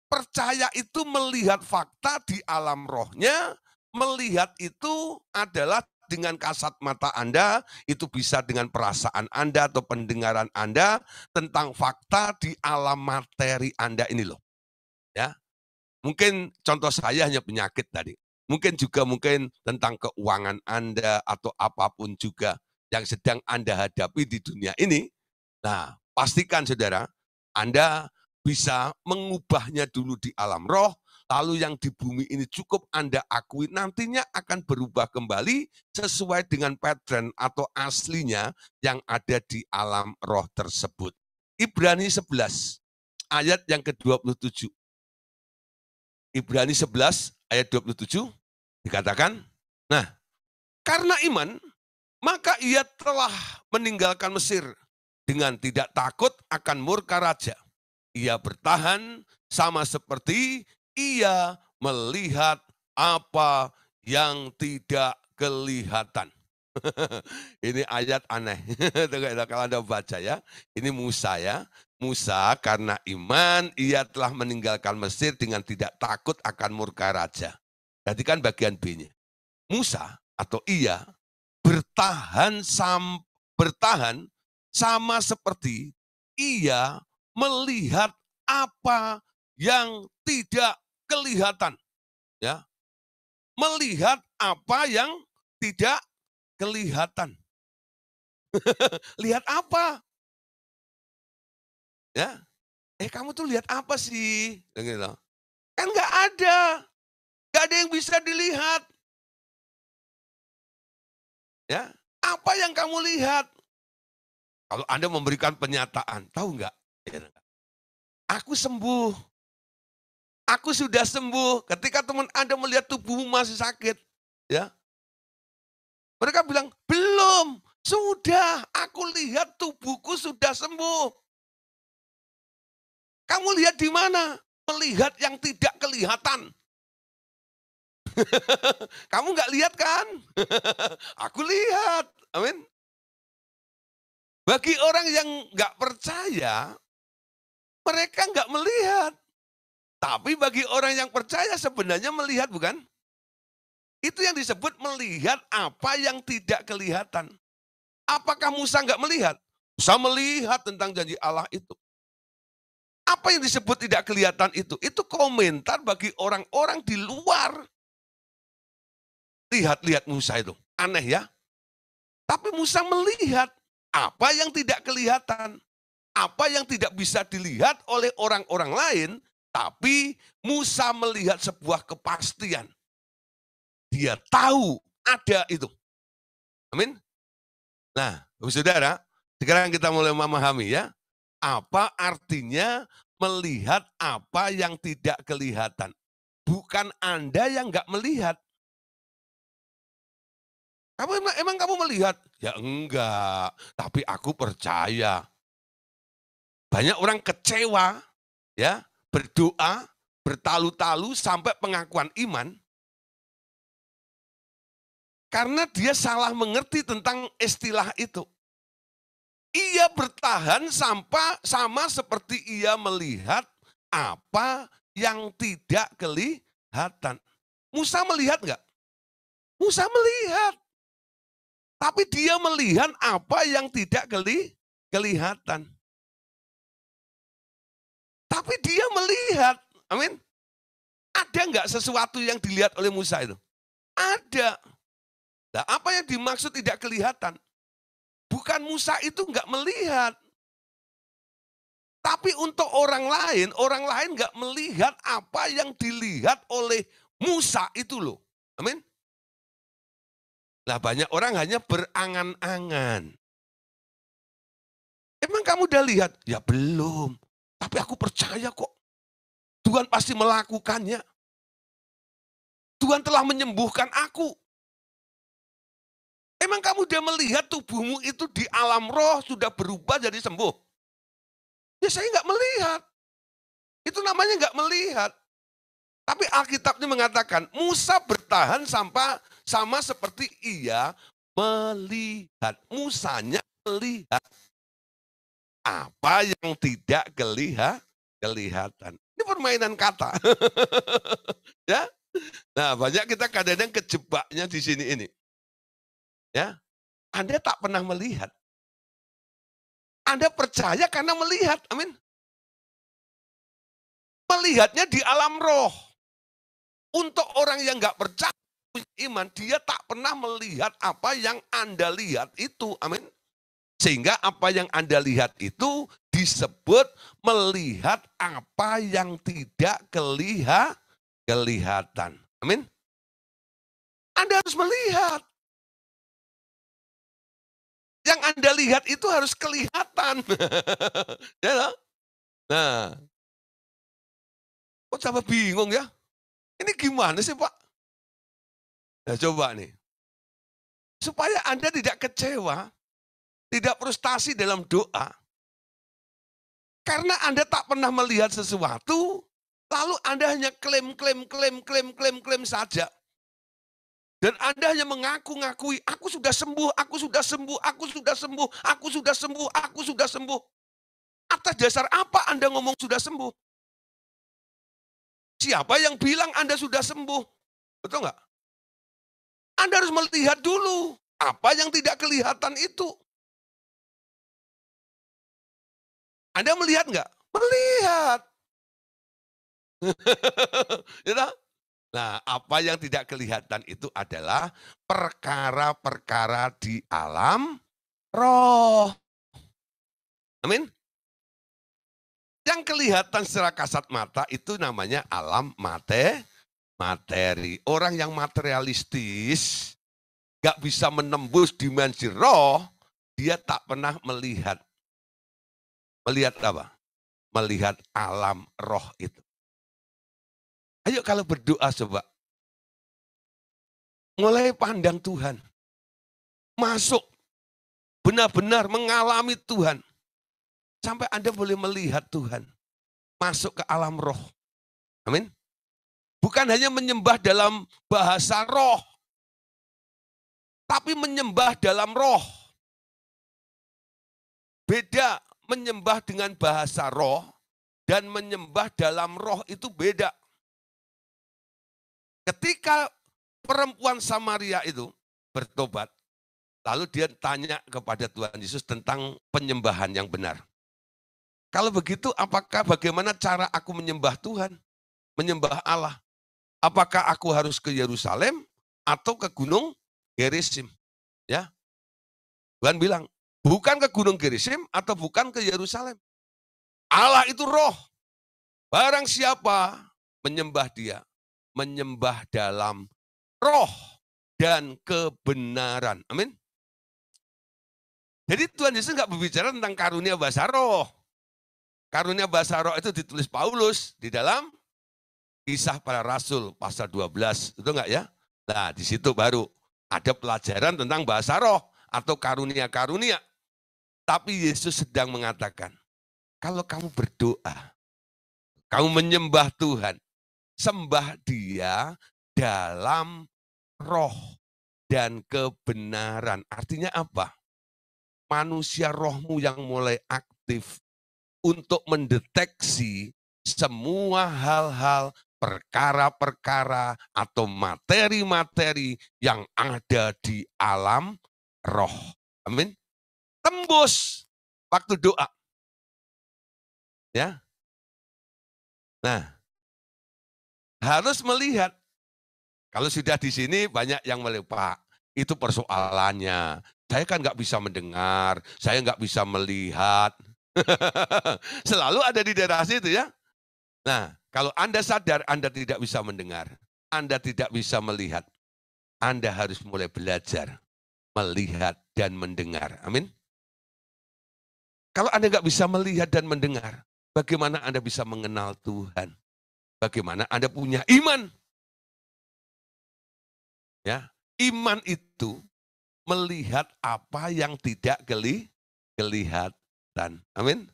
Percaya itu melihat fakta di alam rohnya, melihat itu adalah dengan kasat mata Anda, itu bisa dengan perasaan Anda atau pendengaran Anda tentang fakta di alam materi Anda ini loh. Ya, Mungkin contoh saya hanya penyakit tadi. Mungkin juga mungkin tentang keuangan Anda atau apa pun juga yang sedang Anda hadapi di dunia ini. Nah, pastikan saudara, Anda bisa mengubahnya dulu di alam roh, lalu yang di bumi ini cukup Anda akui nantinya akan berubah kembali sesuai dengan pattern atau aslinya yang ada di alam roh tersebut. Ibrani 11 ayat yang ke-27. Ibrani 11 ayat 27 dikatakan, nah karena iman maka ia telah meninggalkan Mesir dengan tidak takut akan murka raja. Ia bertahan sama seperti ia melihat apa yang tidak kelihatan. [laughs] ini ayat aneh. [laughs] Kalau Anda baca ya, ini Musa ya. Musa karena iman ia telah meninggalkan Mesir dengan tidak takut akan murka raja. Jadi kan bagian B-nya. Musa atau ia bertahan sam, bertahan sama seperti ia melihat apa yang tidak kelihatan. Ya. Melihat apa yang tidak kelihatan. [laughs] lihat apa? Ya. Eh kamu tuh lihat apa sih? Kan nggak ada. Nggak ada yang bisa dilihat. Ya, apa yang kamu lihat? Kalau Anda memberikan pernyataan, tahu nggak? Ya, Aku sembuh. Aku sudah sembuh. Ketika teman Anda melihat tubuhmu masih sakit, ya. Mereka bilang, belum, sudah, aku lihat tubuhku sudah sembuh. Kamu lihat di mana? Melihat yang tidak kelihatan. [laughs] Kamu nggak lihat kan? [laughs] Aku lihat. Amin. Bagi orang yang nggak percaya, mereka nggak melihat. Tapi bagi orang yang percaya sebenarnya melihat bukan? Itu yang disebut melihat apa yang tidak kelihatan. Apakah Musa nggak melihat? Musa melihat tentang janji Allah itu. Apa yang disebut tidak kelihatan itu? Itu komentar bagi orang-orang di luar Lihat-lihat Musa itu. Aneh ya. Tapi Musa melihat apa yang tidak kelihatan. Apa yang tidak bisa dilihat oleh orang-orang lain. Tapi Musa melihat sebuah kepastian. Dia tahu ada itu. Amin. Nah, saudara, sekarang kita mulai memahami ya. Apa artinya melihat apa yang tidak kelihatan. Bukan Anda yang nggak melihat, kamu emang, emang kamu melihat? Ya enggak, tapi aku percaya. Banyak orang kecewa, ya, berdoa, bertalu-talu sampai pengakuan iman. Karena dia salah mengerti tentang istilah itu. Ia bertahan sampai sama seperti ia melihat apa yang tidak kelihatan. Musa melihat enggak? Musa melihat. Tapi dia melihat apa yang tidak keli, kelihatan. Tapi dia melihat, amin. Ada nggak sesuatu yang dilihat oleh Musa itu? Ada. Nah, apa yang dimaksud tidak kelihatan? Bukan Musa itu nggak melihat. Tapi untuk orang lain, orang lain nggak melihat apa yang dilihat oleh Musa itu loh. Amin. Lah banyak orang hanya berangan-angan. Emang kamu udah lihat? Ya belum. Tapi aku percaya kok. Tuhan pasti melakukannya. Tuhan telah menyembuhkan aku. Emang kamu udah melihat tubuhmu itu di alam roh sudah berubah jadi sembuh? Ya saya nggak melihat. Itu namanya nggak melihat. Tapi Alkitabnya mengatakan Musa bertahan sampai sama seperti ia melihat. Musanya melihat apa yang tidak kelihat, kelihatan. Ini permainan kata. [laughs] ya. Nah, banyak kita kadang-kadang kejebaknya di sini ini. Ya. Anda tak pernah melihat. Anda percaya karena melihat. Amin. Melihatnya di alam roh. Untuk orang yang nggak percaya iman, dia tak pernah melihat apa yang Anda lihat itu. Amin. Sehingga apa yang Anda lihat itu disebut melihat apa yang tidak kelihat, kelihatan. Amin. Anda harus melihat. Yang Anda lihat itu harus kelihatan. [laughs] ya, nah, kok bingung ya? Ini gimana sih Pak? Nah coba nih. Supaya Anda tidak kecewa, tidak frustasi dalam doa. Karena Anda tak pernah melihat sesuatu, lalu Anda hanya klaim, klaim, klaim, klaim, klaim, klaim saja. Dan Anda hanya mengaku-ngakui, aku sudah sembuh, aku sudah sembuh, aku sudah sembuh, aku sudah sembuh, aku sudah sembuh. Atas dasar apa Anda ngomong sudah sembuh? Siapa yang bilang Anda sudah sembuh? Betul nggak? Anda harus melihat dulu apa yang tidak kelihatan itu. Anda melihat nggak? Melihat. [laughs] ya Nah, apa yang tidak kelihatan itu adalah perkara-perkara di alam roh. Amin. Yang kelihatan secara kasat mata itu namanya alam mate, materi. Orang yang materialistis, gak bisa menembus dimensi roh, dia tak pernah melihat. Melihat apa? Melihat alam roh itu. Ayo kalau berdoa coba. Mulai pandang Tuhan. Masuk. Benar-benar mengalami Tuhan. Sampai Anda boleh melihat Tuhan. Masuk ke alam roh. Amin. Bukan hanya menyembah dalam bahasa roh. Tapi menyembah dalam roh. Beda menyembah dengan bahasa roh dan menyembah dalam roh itu beda. Ketika perempuan Samaria itu bertobat, lalu dia tanya kepada Tuhan Yesus tentang penyembahan yang benar. Kalau begitu, apakah bagaimana cara aku menyembah Tuhan? Menyembah Allah. Apakah aku harus ke Yerusalem atau ke Gunung Gerizim? Ya. Tuhan bilang, bukan ke Gunung Gerizim atau bukan ke Yerusalem. Allah itu roh. Barang siapa menyembah dia, menyembah dalam roh dan kebenaran. Amin. Jadi Tuhan Yesus nggak berbicara tentang karunia bahasa roh. Karunia bahasa roh itu ditulis Paulus di dalam kisah para rasul pasal 12. Itu enggak ya? Nah di situ baru ada pelajaran tentang bahasa roh atau karunia-karunia. Tapi Yesus sedang mengatakan, kalau kamu berdoa, kamu menyembah Tuhan, sembah dia dalam roh dan kebenaran. Artinya apa? Manusia rohmu yang mulai aktif untuk mendeteksi semua hal-hal, perkara-perkara, atau materi-materi yang ada di alam roh. Amin. Tembus waktu doa. Ya. Nah, harus melihat. Kalau sudah di sini banyak yang melihat, itu persoalannya. Saya kan nggak bisa mendengar, saya nggak bisa melihat. [laughs] Selalu ada di daerah situ ya. Nah, kalau Anda sadar Anda tidak bisa mendengar, Anda tidak bisa melihat, Anda harus mulai belajar melihat dan mendengar. Amin. Kalau Anda nggak bisa melihat dan mendengar, bagaimana Anda bisa mengenal Tuhan? Bagaimana Anda punya iman? Ya, iman itu melihat apa yang tidak geli, kelihatan. Amin.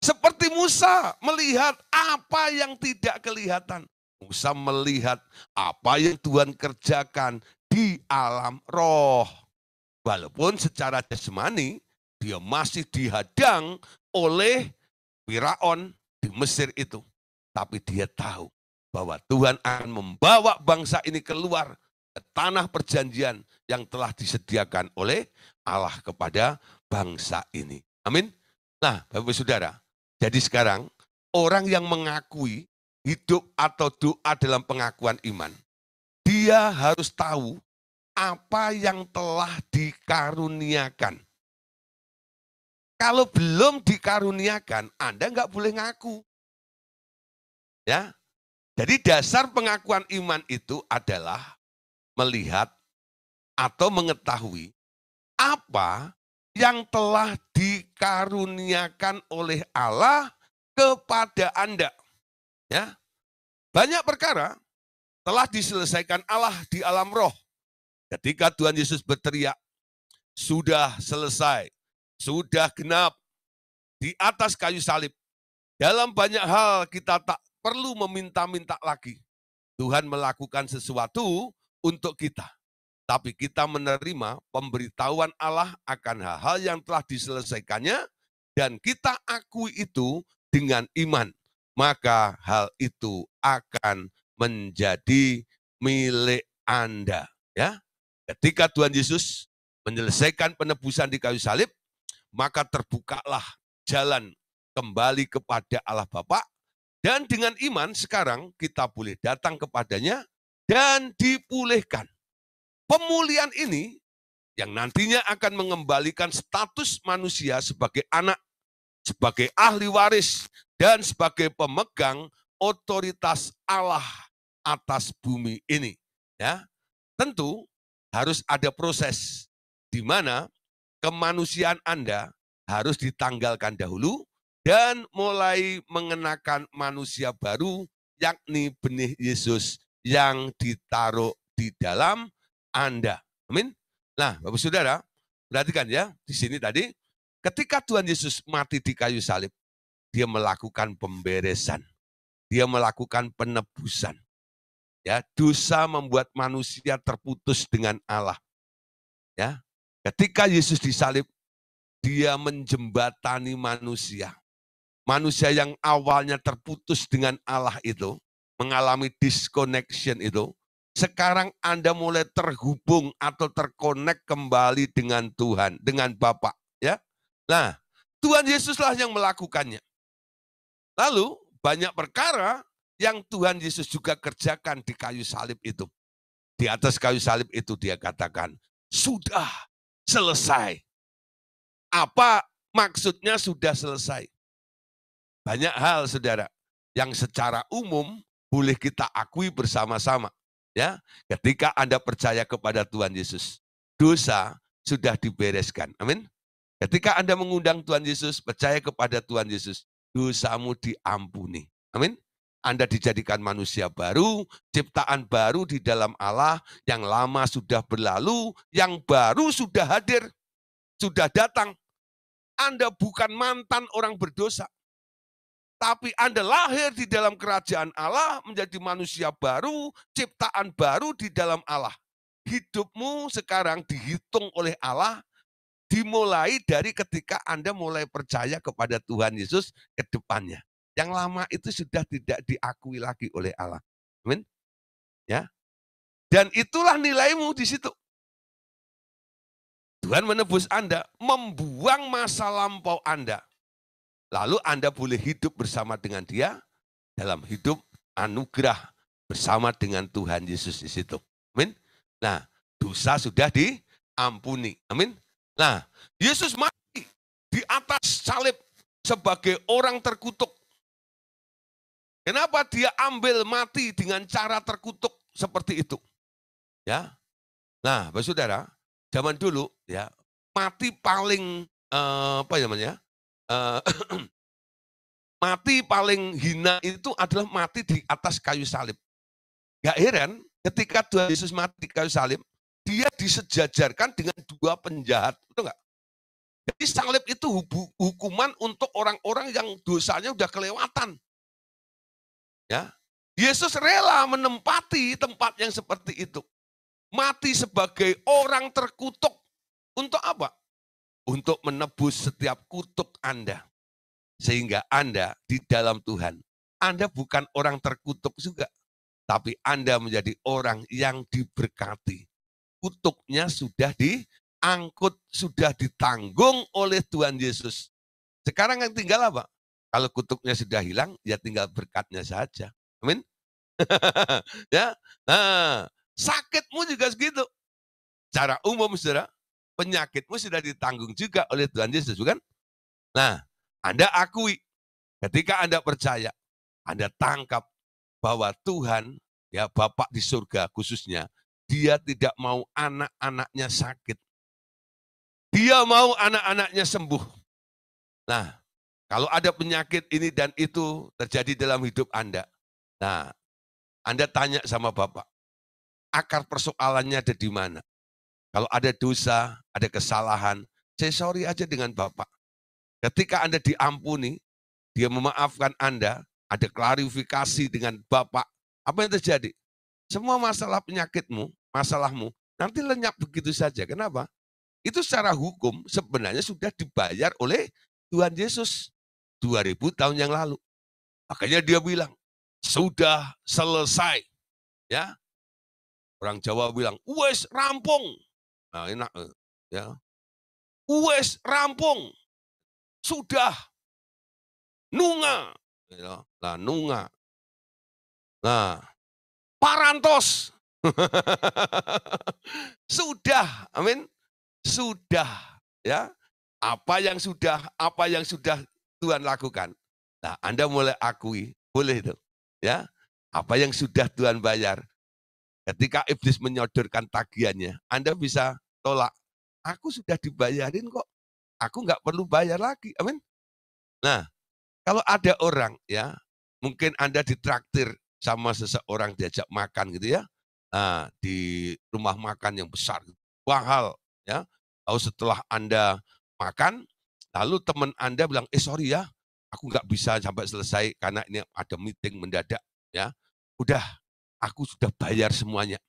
Seperti Musa melihat apa yang tidak kelihatan. Musa melihat apa yang Tuhan kerjakan di alam roh. Walaupun secara jasmani dia masih dihadang oleh Firaun di Mesir itu. Tapi dia tahu bahwa Tuhan akan membawa bangsa ini keluar ke tanah perjanjian yang telah disediakan oleh Allah kepada bangsa ini. Amin. Nah, Bapak Saudara, jadi sekarang orang yang mengakui hidup atau doa dalam pengakuan iman, dia harus tahu apa yang telah dikaruniakan. Kalau belum dikaruniakan, Anda nggak boleh ngaku. Ya. Jadi dasar pengakuan iman itu adalah melihat atau mengetahui apa yang telah dikaruniakan oleh Allah kepada Anda. Ya. Banyak perkara telah diselesaikan Allah di alam roh. Ketika Tuhan Yesus berteriak, sudah selesai, sudah genap di atas kayu salib. Dalam banyak hal kita tak perlu meminta-minta lagi. Tuhan melakukan sesuatu untuk kita. Tapi kita menerima pemberitahuan Allah akan hal-hal yang telah diselesaikannya dan kita akui itu dengan iman. Maka hal itu akan menjadi milik Anda. Ya, Ketika Tuhan Yesus menyelesaikan penebusan di kayu salib, maka terbukalah jalan kembali kepada Allah Bapa dan dengan iman sekarang kita boleh datang kepadanya dan dipulihkan. Pemulihan ini yang nantinya akan mengembalikan status manusia sebagai anak, sebagai ahli waris, dan sebagai pemegang otoritas Allah atas bumi ini. Ya, tentu harus ada proses di mana kemanusiaan Anda harus ditanggalkan dahulu dan mulai mengenakan manusia baru, yakni benih Yesus yang ditaruh di dalam Anda. Amin. Nah, Bapak Saudara, perhatikan ya, di sini tadi, ketika Tuhan Yesus mati di kayu salib, dia melakukan pemberesan. Dia melakukan penebusan. Ya, dosa membuat manusia terputus dengan Allah. Ya, ketika Yesus disalib, dia menjembatani manusia manusia yang awalnya terputus dengan Allah itu, mengalami disconnection itu, sekarang Anda mulai terhubung atau terkonek kembali dengan Tuhan, dengan Bapak. Ya, Nah, Tuhan Yesuslah yang melakukannya. Lalu, banyak perkara yang Tuhan Yesus juga kerjakan di kayu salib itu. Di atas kayu salib itu dia katakan, sudah selesai. Apa maksudnya sudah selesai? Banyak hal saudara yang secara umum boleh kita akui bersama-sama. Ya, ketika Anda percaya kepada Tuhan Yesus, dosa sudah dibereskan. Amin. Ketika Anda mengundang Tuhan Yesus, percaya kepada Tuhan Yesus, dosamu diampuni. Amin. Anda dijadikan manusia baru, ciptaan baru di dalam Allah, yang lama sudah berlalu, yang baru sudah hadir, sudah datang. Anda bukan mantan orang berdosa. Tapi Anda lahir di dalam kerajaan Allah, menjadi manusia baru, ciptaan baru di dalam Allah. Hidupmu sekarang dihitung oleh Allah, dimulai dari ketika Anda mulai percaya kepada Tuhan Yesus ke depannya. Yang lama itu sudah tidak diakui lagi oleh Allah. Amin. Ya. Dan itulah nilaimu di situ. Tuhan menebus Anda, membuang masa lampau Anda Lalu Anda boleh hidup bersama dengan dia dalam hidup anugerah bersama dengan Tuhan Yesus di situ. Amin. Nah, dosa sudah diampuni. Amin. Nah, Yesus mati di atas salib sebagai orang terkutuk. Kenapa dia ambil mati dengan cara terkutuk seperti itu? Ya. Nah, Saudara, zaman dulu ya, mati paling eh, apa namanya? uh, [clears throat] mati paling hina itu adalah mati di atas kayu salib. Gak heran ketika Tuhan Yesus mati di kayu salib, dia disejajarkan dengan dua penjahat. Betul nggak? Jadi salib itu hukuman untuk orang-orang yang dosanya udah kelewatan. Ya, Yesus rela menempati tempat yang seperti itu. Mati sebagai orang terkutuk. Untuk apa? untuk menebus setiap kutuk Anda. Sehingga Anda di dalam Tuhan, Anda bukan orang terkutuk juga, tapi Anda menjadi orang yang diberkati. Kutuknya sudah diangkut, sudah ditanggung oleh Tuhan Yesus. Sekarang yang tinggal apa? Kalau kutuknya sudah hilang, ya tinggal berkatnya saja. Amin. [laughs] ya, nah, sakitmu juga segitu. Cara umum, saudara, penyakitmu sudah ditanggung juga oleh Tuhan Yesus, bukan? Nah, Anda akui, ketika Anda percaya, Anda tangkap bahwa Tuhan, ya Bapak di surga khususnya, dia tidak mau anak-anaknya sakit. Dia mau anak-anaknya sembuh. Nah, kalau ada penyakit ini dan itu terjadi dalam hidup Anda, nah, Anda tanya sama Bapak, akar persoalannya ada di mana? Kalau ada dosa, ada kesalahan, saya sorry aja dengan Bapak. Ketika Anda diampuni, dia memaafkan Anda, ada klarifikasi dengan Bapak, apa yang terjadi? Semua masalah penyakitmu, masalahmu, nanti lenyap begitu saja. Kenapa? Itu secara hukum sebenarnya sudah dibayar oleh Tuhan Yesus 2000 tahun yang lalu. Makanya dia bilang, sudah selesai. Ya, Orang Jawa bilang, wes rampung. Nah, enak eh, ya. Uwes rampung. Sudah Nunga. Nah, nunga. Nah, parantos. [laughs] sudah, amin. Sudah, ya. Apa yang sudah, apa yang sudah Tuhan lakukan. Nah, Anda mulai akui, boleh itu. Ya, apa yang sudah Tuhan bayar. Ketika iblis menyodorkan tagihannya, Anda bisa tolak. Aku sudah dibayarin kok. Aku nggak perlu bayar lagi. Amin. Nah, kalau ada orang ya, mungkin Anda ditraktir sama seseorang diajak makan gitu ya. Nah, di rumah makan yang besar, mahal ya. Lalu setelah Anda makan, lalu teman Anda bilang, eh sorry ya, aku nggak bisa sampai selesai karena ini ada meeting mendadak ya. Udah, aku sudah bayar semuanya.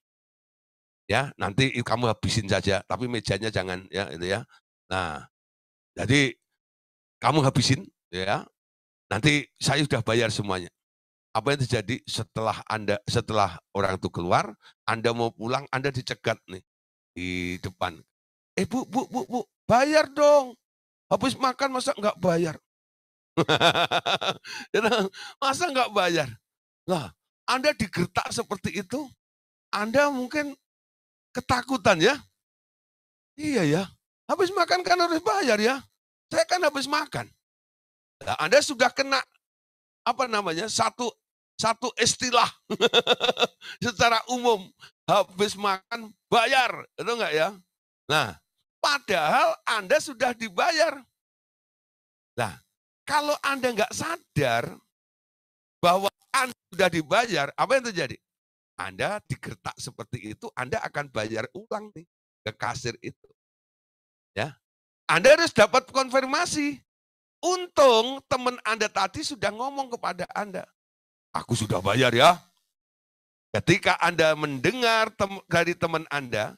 Ya, nanti kamu habisin saja, tapi mejanya jangan ya itu ya. Nah, jadi kamu habisin ya, Nanti saya sudah bayar semuanya. Apa yang terjadi setelah Anda setelah orang itu keluar, Anda mau pulang, Anda dicegat nih di depan. Eh bu, bu, bu, bu, bayar dong. Habis makan masa nggak bayar? [laughs] masa nggak bayar? Lah, Anda digertak seperti itu, Anda mungkin ketakutan ya. Iya ya, habis makan kan harus bayar ya. Saya kan habis makan. Nah, Anda sudah kena apa namanya satu satu istilah [laughs] secara umum habis makan bayar itu enggak ya? Nah, padahal Anda sudah dibayar. Nah, kalau Anda enggak sadar bahwa Anda sudah dibayar, apa yang terjadi? Anda digertak seperti itu, Anda akan bayar ulang nih ke kasir itu. Ya. Anda harus dapat konfirmasi. Untung teman Anda tadi sudah ngomong kepada Anda. Aku sudah bayar ya. Ketika Anda mendengar tem dari teman Anda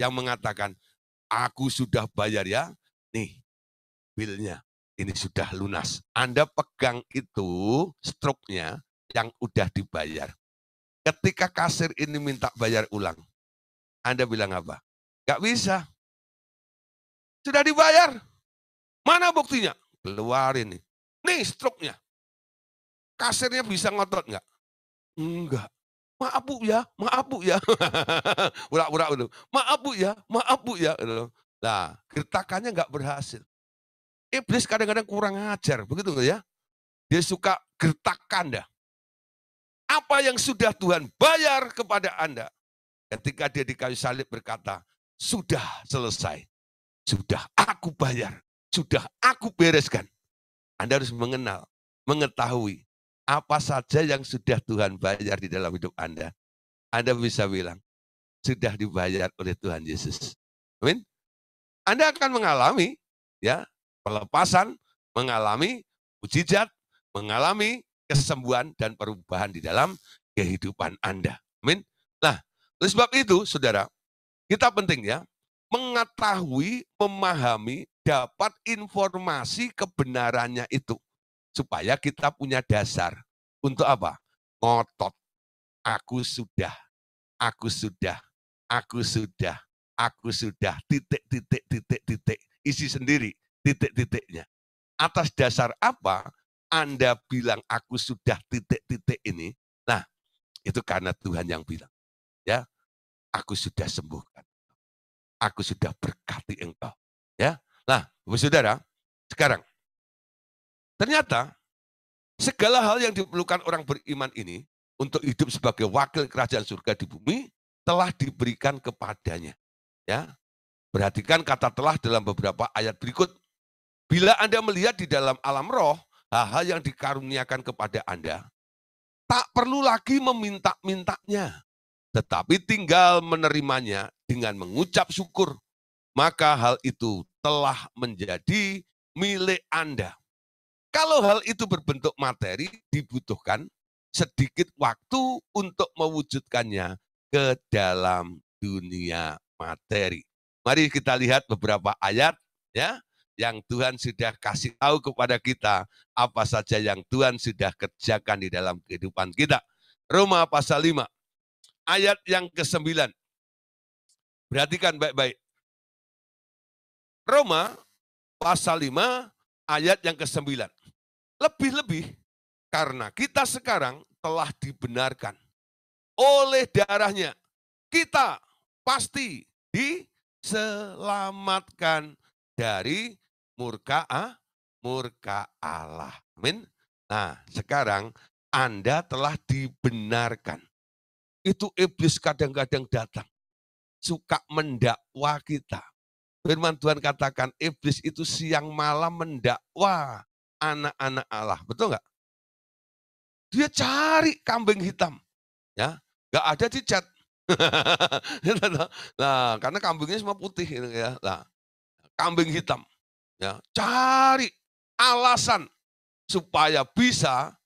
yang mengatakan, aku sudah bayar ya, nih bilnya ini sudah lunas. Anda pegang itu struknya yang udah dibayar. Ketika kasir ini minta bayar ulang, Anda bilang apa? Gak bisa. Sudah dibayar. Mana buktinya? Keluarin nih. Nih struknya. Kasirnya bisa ngotot nggak? Enggak. Maaf bu ya, maaf bu ya. [laughs] Urak-urak dulu. Maaf bu ya, maaf bu ya. Nah, gertakannya nggak berhasil. Iblis kadang-kadang kurang ajar, begitu ya? Dia suka gertakan dah. Apa yang sudah Tuhan bayar kepada Anda, ketika dia di kayu salib berkata, sudah selesai. Sudah aku bayar sudah aku bereskan. Anda harus mengenal, mengetahui apa saja yang sudah Tuhan bayar di dalam hidup Anda. Anda bisa bilang, sudah dibayar oleh Tuhan Yesus. Amin. Anda akan mengalami ya pelepasan, mengalami mujizat, mengalami kesembuhan dan perubahan di dalam kehidupan Anda. Amin. Nah, oleh sebab itu, saudara, kita penting ya mengetahui, memahami dapat informasi kebenarannya itu. Supaya kita punya dasar. Untuk apa? Ngotot. Aku sudah, aku sudah, aku sudah, aku sudah, titik, titik, titik, titik. Isi sendiri, titik-titiknya. Atas dasar apa Anda bilang aku sudah titik-titik ini? Nah, itu karena Tuhan yang bilang. Ya, aku sudah sembuhkan. Aku sudah berkati engkau. Ya, Nah, Saudara, sekarang ternyata segala hal yang diperlukan orang beriman ini untuk hidup sebagai wakil kerajaan surga di bumi telah diberikan kepadanya. Ya. Perhatikan kata telah dalam beberapa ayat berikut. Bila Anda melihat di dalam alam roh hal-hal yang dikaruniakan kepada Anda, tak perlu lagi meminta-mintanya, tetapi tinggal menerimanya dengan mengucap syukur. Maka hal itu telah menjadi milik Anda. Kalau hal itu berbentuk materi, dibutuhkan sedikit waktu untuk mewujudkannya ke dalam dunia materi. Mari kita lihat beberapa ayat ya yang Tuhan sudah kasih tahu kepada kita apa saja yang Tuhan sudah kerjakan di dalam kehidupan kita. Roma pasal 5 ayat yang ke-9. Perhatikan baik-baik. Roma pasal 5 ayat yang ke-9. Lebih-lebih karena kita sekarang telah dibenarkan oleh darahnya. Kita pasti diselamatkan dari murka ah, murka Allah. Amin. Nah, sekarang Anda telah dibenarkan. Itu iblis kadang-kadang datang. Suka mendakwa kita. Firman Tuhan katakan iblis itu siang malam mendakwa anak-anak Allah. Betul nggak? Dia cari kambing hitam. Ya, nggak ada di chat. [laughs] nah, karena kambingnya semua putih ya. Nah, kambing hitam. Ya, cari alasan supaya bisa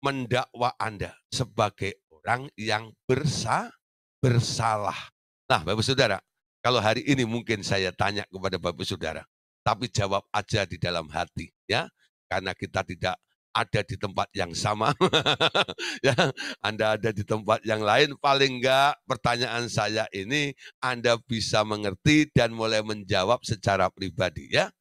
mendakwa Anda sebagai orang yang bersa, bersalah. Nah, Bapak Saudara, kalau hari ini mungkin saya tanya kepada Bapak Saudara, tapi jawab aja di dalam hati, ya. Karena kita tidak ada di tempat yang sama. [laughs] ya, Anda ada di tempat yang lain, paling enggak pertanyaan saya ini Anda bisa mengerti dan mulai menjawab secara pribadi ya.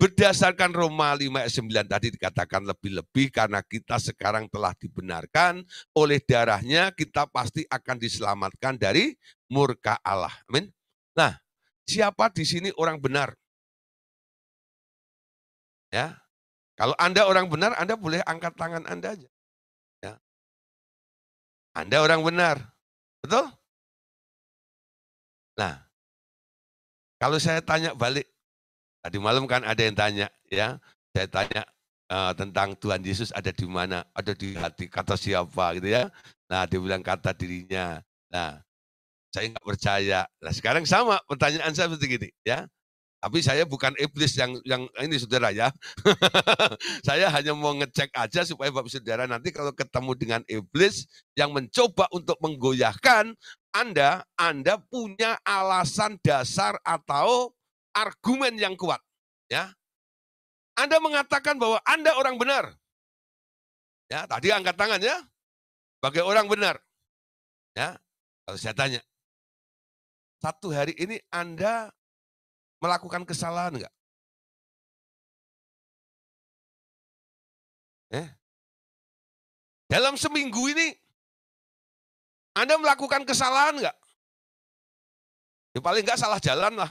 Berdasarkan Roma 5 ayat 9 tadi dikatakan lebih-lebih karena kita sekarang telah dibenarkan oleh darahnya kita pasti akan diselamatkan dari murka Allah. Amin. Nah, siapa di sini orang benar? Ya. Kalau Anda orang benar, Anda boleh angkat tangan Anda aja. Ya. Anda orang benar. Betul? Nah, kalau saya tanya balik, Tadi malam kan ada yang tanya, ya. Saya tanya uh, tentang Tuhan Yesus ada di mana? Ada di hati, kata siapa gitu ya. Nah, dia bilang kata dirinya. Nah, saya nggak percaya. Nah, sekarang sama pertanyaan saya seperti gini, ya. Tapi saya bukan iblis yang yang ini saudara ya. [laughs] saya hanya mau ngecek aja supaya Bapak Saudara nanti kalau ketemu dengan iblis yang mencoba untuk menggoyahkan Anda, Anda punya alasan dasar atau argumen yang kuat. Ya, Anda mengatakan bahwa Anda orang benar. Ya, tadi angkat tangan ya, sebagai orang benar. Ya, kalau saya tanya, satu hari ini Anda melakukan kesalahan enggak? Eh? Dalam seminggu ini, Anda melakukan kesalahan enggak? Ya paling enggak salah jalan lah.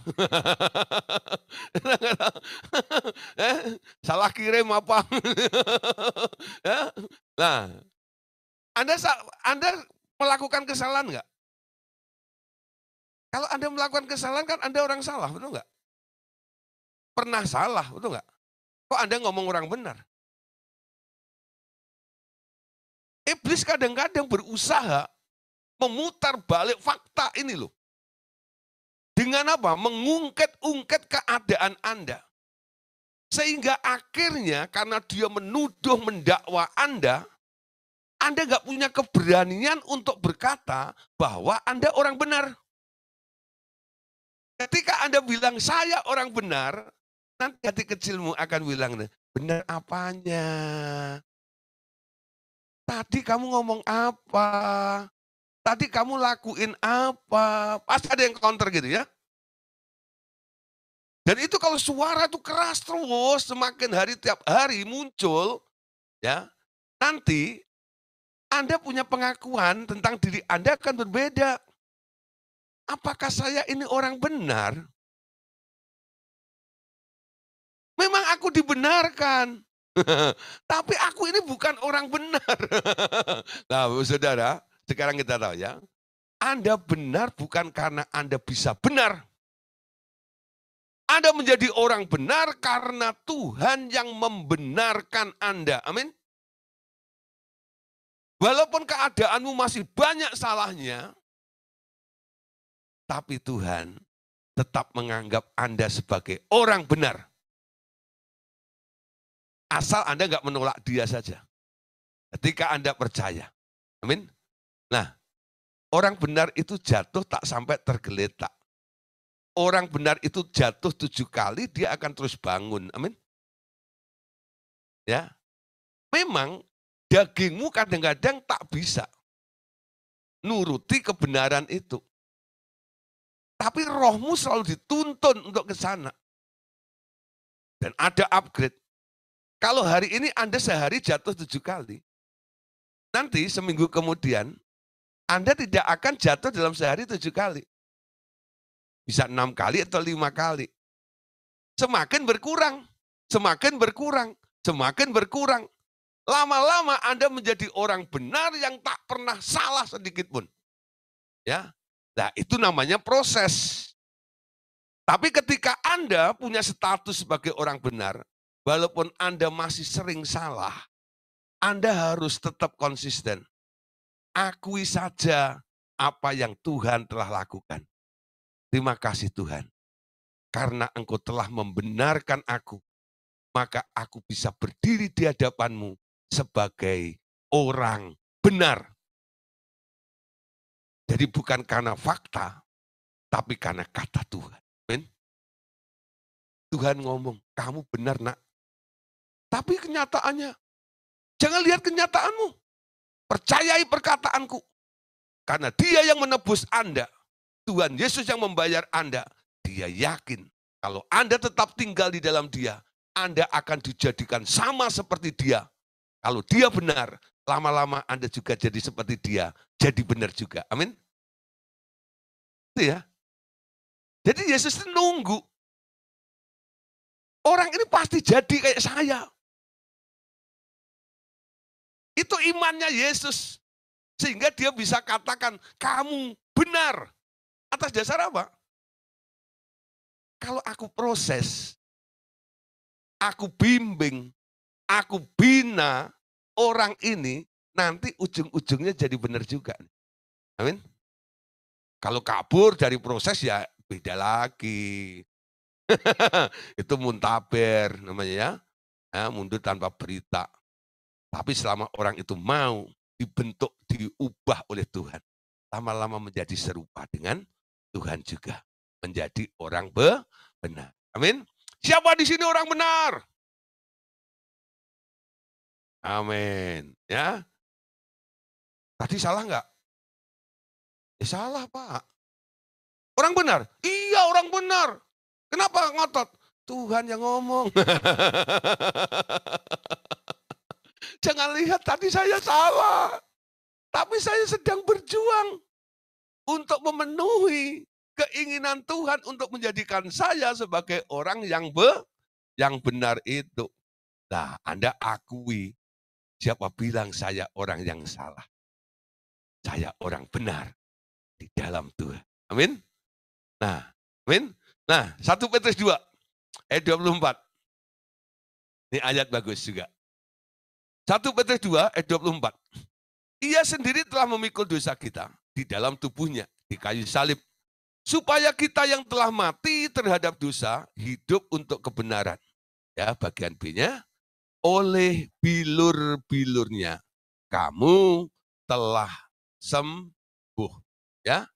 [laughs] eh, salah kirim apa. Ya, [laughs] nah, Anda Anda melakukan kesalahan enggak? Kalau Anda melakukan kesalahan kan Anda orang salah, betul enggak? Pernah salah, betul enggak? Kok Anda ngomong orang benar? Iblis kadang-kadang berusaha memutar balik fakta ini loh. Dengan apa? Mengungkit-ungkit keadaan Anda. Sehingga akhirnya karena dia menuduh, mendakwa Anda, Anda nggak punya keberanian untuk berkata bahwa Anda orang benar. Ketika Anda bilang saya orang benar, nanti hati kecilmu akan bilang, benar apanya? Tadi kamu ngomong apa? Tadi kamu lakuin apa? Pasti ada yang counter gitu ya. Dan itu kalau suara itu keras terus, semakin hari tiap hari muncul, ya nanti Anda punya pengakuan tentang diri Anda akan berbeda. Apakah saya ini orang benar? Memang aku dibenarkan. [laughs] Tapi aku ini bukan orang benar. [laughs] nah, saudara, sekarang kita tahu ya, Anda benar bukan karena Anda bisa benar. Anda menjadi orang benar karena Tuhan yang membenarkan Anda. Amin. Walaupun keadaanmu masih banyak salahnya, tapi Tuhan tetap menganggap Anda sebagai orang benar. Asal Anda nggak menolak dia saja. Ketika Anda percaya. Amin. Nah, orang benar itu jatuh tak sampai tergeletak. Orang benar itu jatuh tujuh kali, dia akan terus bangun. Amin. Ya, memang dagingmu kadang-kadang tak bisa nuruti kebenaran itu. Tapi rohmu selalu dituntun untuk ke sana. Dan ada upgrade. Kalau hari ini Anda sehari jatuh tujuh kali, nanti seminggu kemudian Anda tidak akan jatuh dalam sehari tujuh kali. Bisa enam kali atau lima kali. Semakin berkurang, semakin berkurang, semakin berkurang. Lama-lama Anda menjadi orang benar yang tak pernah salah sedikit pun. Ya, Nah, itu namanya proses. Tapi ketika Anda punya status sebagai orang benar, walaupun Anda masih sering salah, Anda harus tetap konsisten. Akui saja apa yang Tuhan telah lakukan. Terima kasih Tuhan. Karena engkau telah membenarkan aku, maka aku bisa berdiri di hadapanmu sebagai orang benar. Jadi bukan karena fakta, tapi karena kata Tuhan. Amin. Tuhan ngomong, kamu benar nak. Tapi kenyataannya, jangan lihat kenyataanmu. Percayai perkataanku. Karena dia yang menebus Anda. Tuhan Yesus yang membayar Anda. Dia yakin kalau Anda tetap tinggal di dalam dia, Anda akan dijadikan sama seperti dia. Kalau dia benar, lama-lama Anda juga jadi seperti dia, jadi benar juga. Amin. Itu ya. Jadi Yesus itu nunggu. Orang ini pasti jadi kayak saya. Itu imannya Yesus. Sehingga dia bisa katakan, kamu benar. Atas dasar apa? Kalau aku proses, aku bimbing, aku bina, orang ini nanti ujung-ujungnya jadi benar juga. Amin. Kalau kabur dari proses ya beda lagi. [laughs] itu muntaber namanya ya. ya. Mundur tanpa berita. Tapi selama orang itu mau dibentuk, diubah oleh Tuhan. Lama-lama menjadi serupa dengan Tuhan juga. Menjadi orang benar. Amin. Siapa di sini orang benar? Amin. Ya. Tadi salah nggak? Ya salah Pak. Orang benar? Iya orang benar. Kenapa ngotot? Tuhan yang ngomong. [laughs] Jangan lihat tadi saya salah. Tapi saya sedang berjuang untuk memenuhi keinginan Tuhan untuk menjadikan saya sebagai orang yang be, yang benar itu. Nah, Anda akui Siapa bilang saya orang yang salah? Saya orang benar di dalam Tuhan. Amin. Nah, amin. Nah, 1 Petrus 2 ayat 24. Ini ayat bagus juga. 1 Petrus 2 ayat 24. Ia sendiri telah memikul dosa kita di dalam tubuhnya di kayu salib supaya kita yang telah mati terhadap dosa hidup untuk kebenaran. Ya, bagian B-nya oleh bilur-bilurnya kamu telah sembuh. Ya.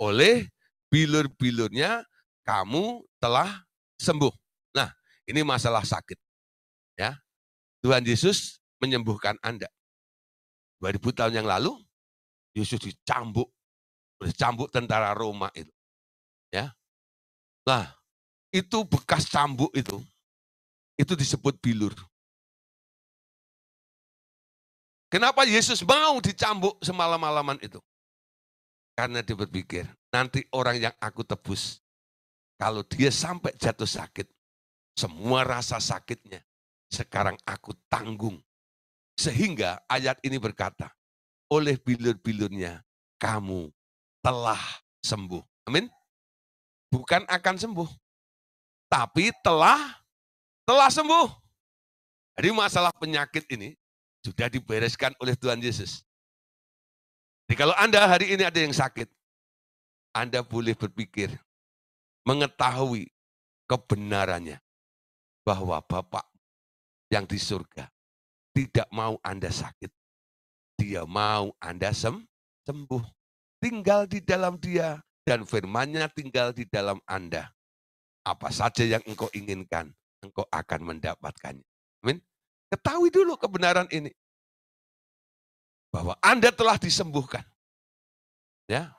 Oleh bilur-bilurnya kamu telah sembuh. Nah, ini masalah sakit. Ya. Tuhan Yesus menyembuhkan Anda. 2000 tahun yang lalu Yesus dicambuk oleh cambuk tentara Roma itu. Ya. Nah, itu bekas cambuk itu itu disebut bilur. Kenapa Yesus mau dicambuk semalam-malaman itu? Karena dia berpikir, nanti orang yang aku tebus, kalau dia sampai jatuh sakit, semua rasa sakitnya sekarang aku tanggung. Sehingga ayat ini berkata, oleh bilur-bilurnya kamu telah sembuh. Amin. Bukan akan sembuh, tapi telah telah sembuh. Jadi masalah penyakit ini sudah dibereskan oleh Tuhan Yesus. Jadi kalau Anda hari ini ada yang sakit, Anda boleh berpikir, mengetahui kebenarannya, bahwa Bapak yang di surga tidak mau Anda sakit. Dia mau Anda sem sembuh. Tinggal di dalam dia dan firmannya tinggal di dalam Anda. Apa saja yang engkau inginkan, engkau akan mendapatkannya. Amin. Ketahui dulu kebenaran ini. Bahwa Anda telah disembuhkan. Ya.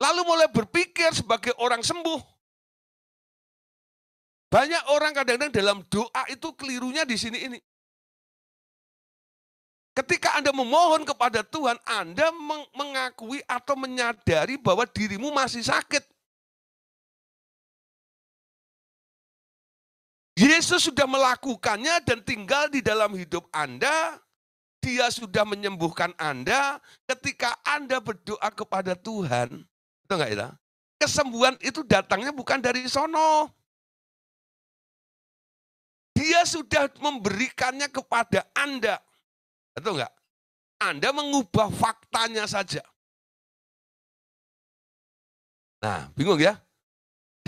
Lalu mulai berpikir sebagai orang sembuh. Banyak orang kadang-kadang dalam doa itu kelirunya di sini ini. Ketika Anda memohon kepada Tuhan, Anda mengakui atau menyadari bahwa dirimu masih sakit. Yesus sudah melakukannya dan tinggal di dalam hidup Anda. Dia sudah menyembuhkan Anda ketika Anda berdoa kepada Tuhan. Itu enggak itu? Kesembuhan itu datangnya bukan dari sono. Dia sudah memberikannya kepada Anda. Betul enggak? Anda mengubah faktanya saja. Nah, bingung ya?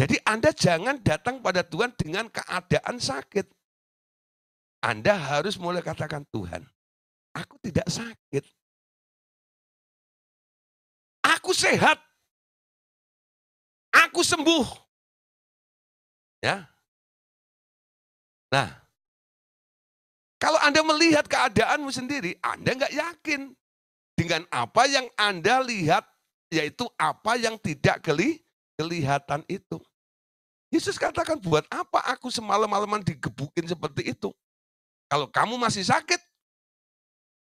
Jadi Anda jangan datang pada Tuhan dengan keadaan sakit. Anda harus mulai katakan, Tuhan, aku tidak sakit. Aku sehat. Aku sembuh. Ya. Nah, kalau Anda melihat keadaanmu sendiri, Anda nggak yakin dengan apa yang Anda lihat, yaitu apa yang tidak kelihatan itu. Yesus katakan, buat apa aku semalam-malaman digebukin seperti itu? Kalau kamu masih sakit,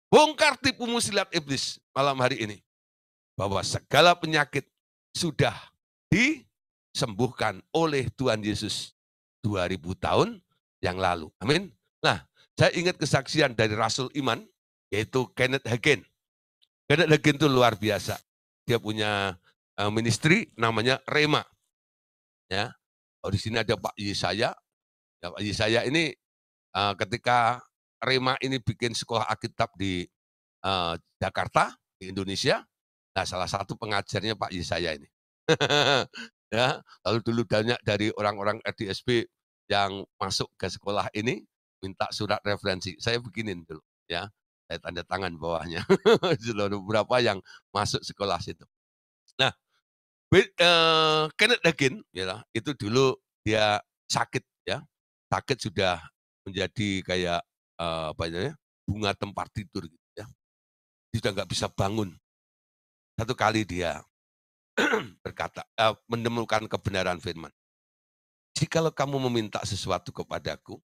bongkar tipu musilat iblis malam hari ini. Bahwa segala penyakit sudah disembuhkan oleh Tuhan Yesus 2000 tahun yang lalu. Amin. Nah, saya ingat kesaksian dari Rasul Iman, yaitu Kenneth Hagin. Kenneth Hagin itu luar biasa. Dia punya eh, ministry namanya Rema. Ya, Oh, di sini ada Pak Yesaya. Ya, Pak Yesaya ini uh, ketika Rema ini bikin sekolah Alkitab di uh, Jakarta, di Indonesia. Nah, salah satu pengajarnya Pak Yesaya ini. [laughs] ya, lalu dulu banyak dari orang-orang RDSB yang masuk ke sekolah ini minta surat referensi. Saya beginin dulu, ya. Saya tanda tangan bawahnya. [laughs] beberapa yang masuk sekolah situ. Nah, uh, Kenneth Hagin, ya, itu dulu dia sakit ya, sakit sudah menjadi kayak uh, apa namanya bunga tempat tidur gitu ya. Dia sudah nggak bisa bangun. Satu kali dia [clears throat] berkata, uh, menemukan kebenaran firman. Jikalau kamu meminta sesuatu kepadaku,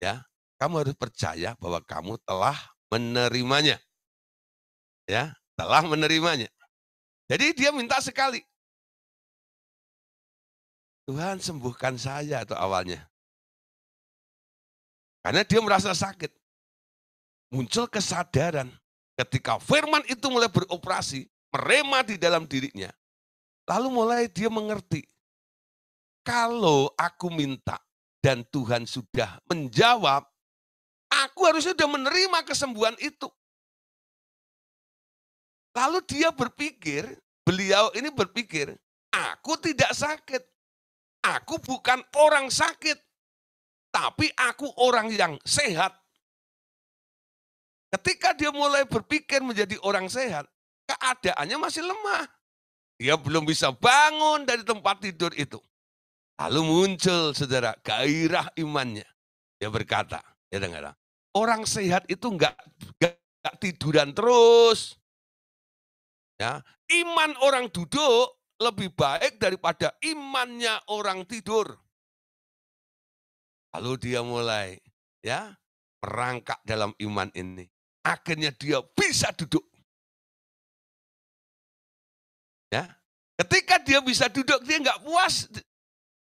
ya, kamu harus percaya bahwa kamu telah menerimanya. Ya, telah menerimanya. Jadi dia minta sekali, Tuhan sembuhkan saya atau awalnya. Karena dia merasa sakit. Muncul kesadaran ketika firman itu mulai beroperasi, merema di dalam dirinya. Lalu mulai dia mengerti, kalau aku minta dan Tuhan sudah menjawab, aku harusnya sudah menerima kesembuhan itu. Lalu dia berpikir, beliau ini berpikir, aku tidak sakit. Aku bukan orang sakit, tapi aku orang yang sehat. Ketika dia mulai berpikir menjadi orang sehat, keadaannya masih lemah. Dia belum bisa bangun dari tempat tidur itu. Lalu muncul, saudara, gairah imannya. Dia berkata, ya dengar, orang sehat itu enggak, enggak tiduran terus. Ya, iman orang duduk lebih baik daripada imannya orang tidur. Lalu dia mulai ya merangkak dalam iman ini. Akhirnya dia bisa duduk. Ya, ketika dia bisa duduk, dia nggak puas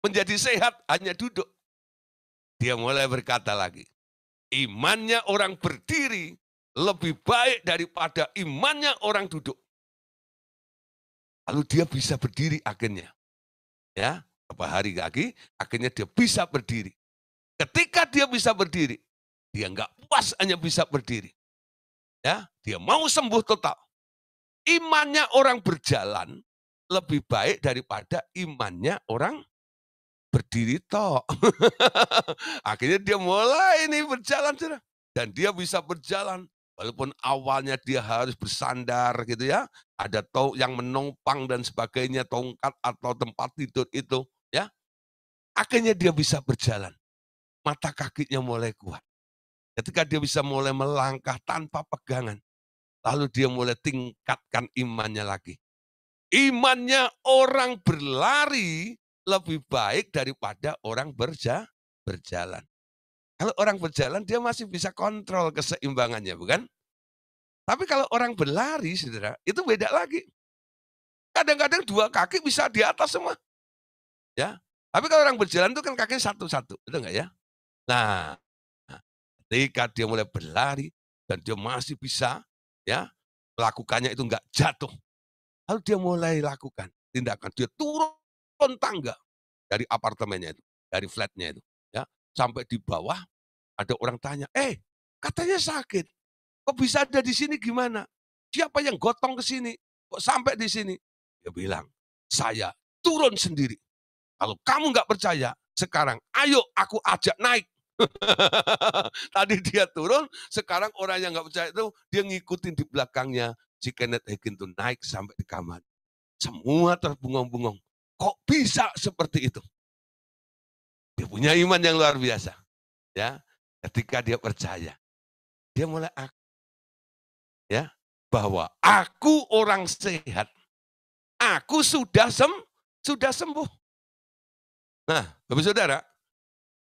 menjadi sehat hanya duduk. Dia mulai berkata lagi, imannya orang berdiri lebih baik daripada imannya orang duduk. Lalu dia bisa berdiri akhirnya. Ya, beberapa hari lagi, akhirnya dia bisa berdiri. Ketika dia bisa berdiri, dia nggak puas hanya bisa berdiri. Ya, dia mau sembuh total. Imannya orang berjalan lebih baik daripada imannya orang berdiri toh. [laughs] Akhirnya dia mulai ini berjalan dan dia bisa berjalan Walaupun awalnya dia harus bersandar gitu ya, ada tong yang menopang dan sebagainya, tongkat atau tempat tidur itu, ya. Akhirnya dia bisa berjalan. Mata kakinya mulai kuat. Ketika dia bisa mulai melangkah tanpa pegangan, lalu dia mulai tingkatkan imannya lagi. Imannya orang berlari lebih baik daripada orang berja, berjalan. Kalau orang berjalan dia masih bisa kontrol keseimbangannya, bukan? Tapi kalau orang berlari, saudara, itu beda lagi. Kadang-kadang dua kaki bisa di atas semua. Ya, tapi kalau orang berjalan itu kan kakinya satu-satu, betul nggak ya? Nah, ketika dia mulai berlari dan dia masih bisa, ya, melakukannya itu nggak jatuh. Lalu dia mulai lakukan tindakan, dia turun tangga dari apartemennya itu, dari flatnya itu, ya, sampai di bawah ada orang tanya, eh, katanya sakit, Kok bisa ada di sini gimana? Siapa yang gotong ke sini? Kok sampai di sini? Dia bilang, saya turun sendiri. Kalau kamu nggak percaya, sekarang ayo aku ajak naik. [laughs] Tadi dia turun, sekarang orang yang nggak percaya itu dia ngikutin di belakangnya si Kenneth Hagin itu naik sampai di kamar. Semua terbungong-bungong. Kok bisa seperti itu? Dia punya iman yang luar biasa. Ya, ketika dia percaya, dia mulai ya bahwa aku orang sehat. Aku sudah sem sudah sembuh. Nah, Bapak Saudara,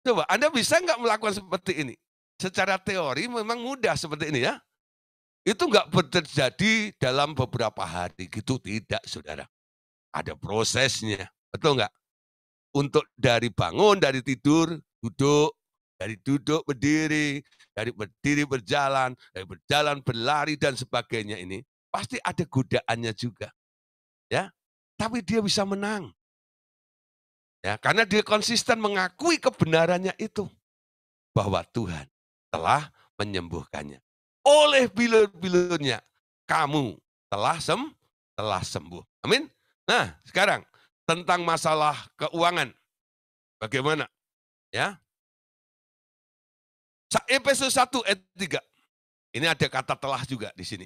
coba Anda bisa nggak melakukan seperti ini? Secara teori memang mudah seperti ini ya. Itu nggak terjadi dalam beberapa hari gitu tidak, Saudara. Ada prosesnya, betul nggak? Untuk dari bangun, dari tidur, duduk, dari duduk berdiri, dari berdiri berjalan, dari berjalan berlari dan sebagainya ini, pasti ada godaannya juga. Ya, tapi dia bisa menang. Ya, karena dia konsisten mengakui kebenarannya itu bahwa Tuhan telah menyembuhkannya. Oleh bilur-bilurnya kamu telah sem telah sembuh. Amin. Nah, sekarang tentang masalah keuangan. Bagaimana? Ya, Efesus 1 ayat 3. Ini ada kata telah juga di sini.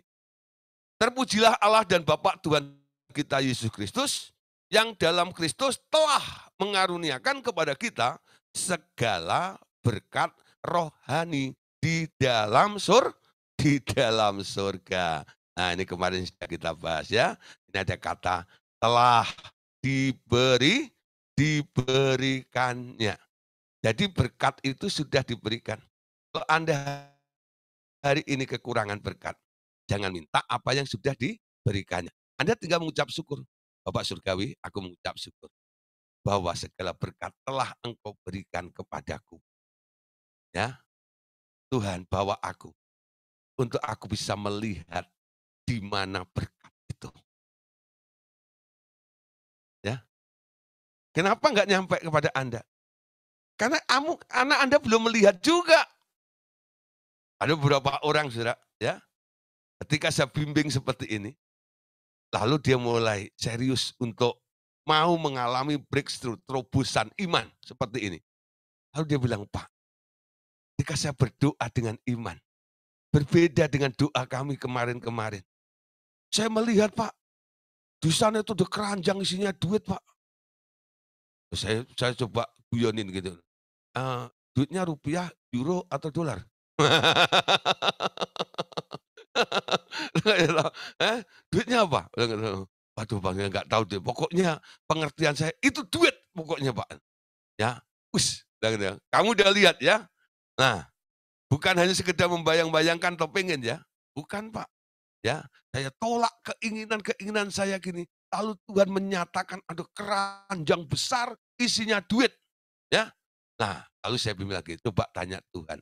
Terpujilah Allah dan Bapa Tuhan kita Yesus Kristus yang dalam Kristus telah mengaruniakan kepada kita segala berkat rohani di dalam sur di dalam surga. Nah, ini kemarin sudah kita bahas ya. Ini ada kata telah diberi diberikannya. Jadi berkat itu sudah diberikan. Kalau Anda hari ini kekurangan berkat, jangan minta apa yang sudah diberikannya. Anda tinggal mengucap syukur. Bapak Surgawi, aku mengucap syukur. Bahwa segala berkat telah engkau berikan kepadaku. Ya, Tuhan bawa aku. Untuk aku bisa melihat di mana berkat itu. Kenapa nggak nyampe kepada Anda? Karena anak Anda belum melihat juga. Ada beberapa orang, saudara, ya, ketika saya bimbing seperti ini, lalu dia mulai serius untuk mau mengalami breakthrough, terobosan iman seperti ini. Lalu dia bilang, Pak, ketika saya berdoa dengan iman, berbeda dengan doa kami kemarin-kemarin. Saya melihat, Pak, di sana itu ada keranjang isinya duit, Pak. Saya, saya coba guyonin gitu. Uh, duitnya rupiah, euro, atau dolar? [laughs] eh, duitnya apa? Waduh bang, ya nggak tahu deh. Pokoknya pengertian saya itu duit pokoknya pak. Ya, us, kamu udah lihat ya. Nah, bukan hanya sekedar membayang-bayangkan atau pengen ya. Bukan pak. Ya, saya tolak keinginan-keinginan saya gini. Lalu Tuhan menyatakan ada keranjang besar isinya duit. Ya, Nah, lalu saya bilang lagi, coba tanya Tuhan,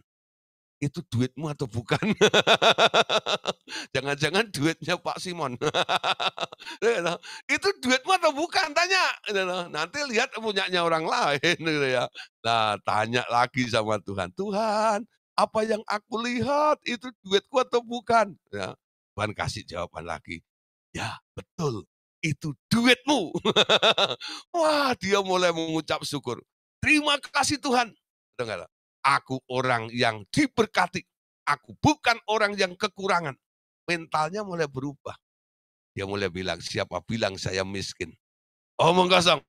itu duitmu atau bukan? [laughs] Jangan-jangan duitnya Pak Simon. [laughs] itu duitmu atau bukan? Tanya. Nanti lihat punyanya orang lain. [laughs] Gitu ya. Nah, tanya lagi sama Tuhan. Tuhan, apa yang aku lihat itu duitku atau bukan? Ya. Tuhan kasih jawaban lagi. Ya, betul. Itu duitmu. [laughs] Wah, dia mulai mengucap syukur. Terima kasih Tuhan. Dengar. Aku orang yang diberkati. Aku bukan orang yang kekurangan. Mentalnya mulai berubah. Dia mulai bilang, siapa bilang saya miskin? Omong kosong.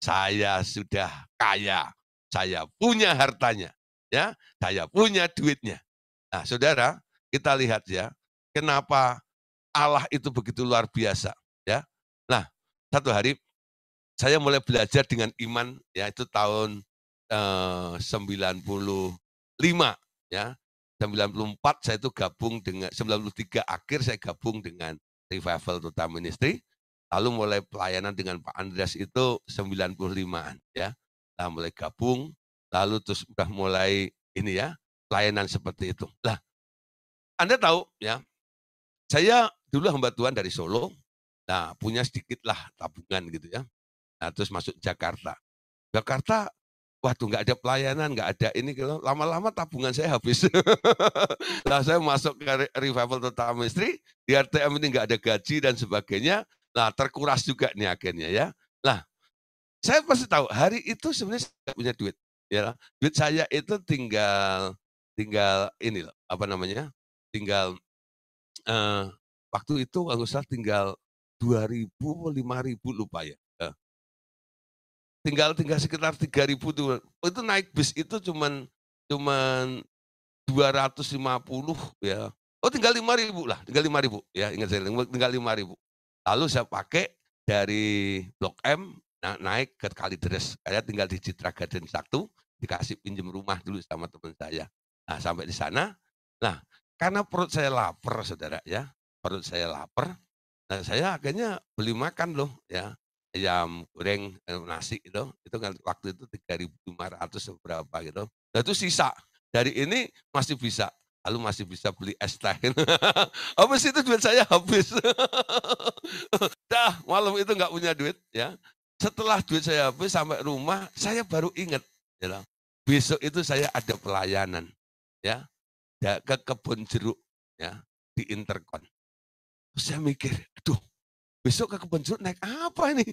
Saya sudah kaya. Saya punya hartanya. ya, Saya punya duitnya. Nah, saudara, kita lihat ya, kenapa Allah itu begitu luar biasa. ya. Nah, satu hari saya mulai belajar dengan iman, ya itu tahun 95 eh, ya. 94 saya itu gabung dengan 93 akhir saya gabung dengan Revival Total Ministry. Lalu mulai pelayanan dengan Pak Andreas itu 95-an ya. Nah, mulai gabung, lalu terus udah mulai ini ya, pelayanan seperti itu. Lah, Anda tahu ya, saya dulu hamba Tuhan dari Solo, nah punya sedikit lah tabungan gitu ya. Nah, terus masuk Jakarta. Jakarta Waduh, nggak ada pelayanan, nggak ada ini, gitu. lama-lama tabungan saya habis. [laughs] nah, saya masuk ke Revival Total Ministry, di RTM ini nggak ada gaji dan sebagainya. Nah, terkuras juga nih akhirnya ya. Nah, saya pasti tahu hari itu sebenarnya saya punya duit. Ya, duit saya itu tinggal tinggal ini loh, apa namanya? Tinggal eh, waktu itu kalau salah tinggal 2000 5000 lupa ya tinggal tinggal sekitar 3000 tuh. Itu naik bis itu cuman cuman 250 ya. Oh tinggal 5000 lah, tinggal 5000 ya, ingat saya tinggal 5000. Lalu saya pakai dari Blok M nah, naik ke Kalideres. Saya tinggal di Citra Garden satu, dikasih pinjam rumah dulu sama teman saya. Nah, sampai di sana. Nah, karena perut saya lapar, Saudara ya. Perut saya lapar. Nah, saya akhirnya beli makan loh ya ayam goreng, nasi itu, itu kan waktu itu 3.500 berapa gitu. Nah itu sisa. Dari ini masih bisa, lalu masih bisa beli es teh. [laughs] habis itu duit saya habis. [laughs] Dah malam itu nggak punya duit ya. Setelah duit saya habis sampai rumah, saya baru ingat. Ya, besok itu saya ada pelayanan ya, ya ke kebun jeruk ya di Intercon. Terus saya mikir, aduh besok ke kebun jeruk naik apa ini?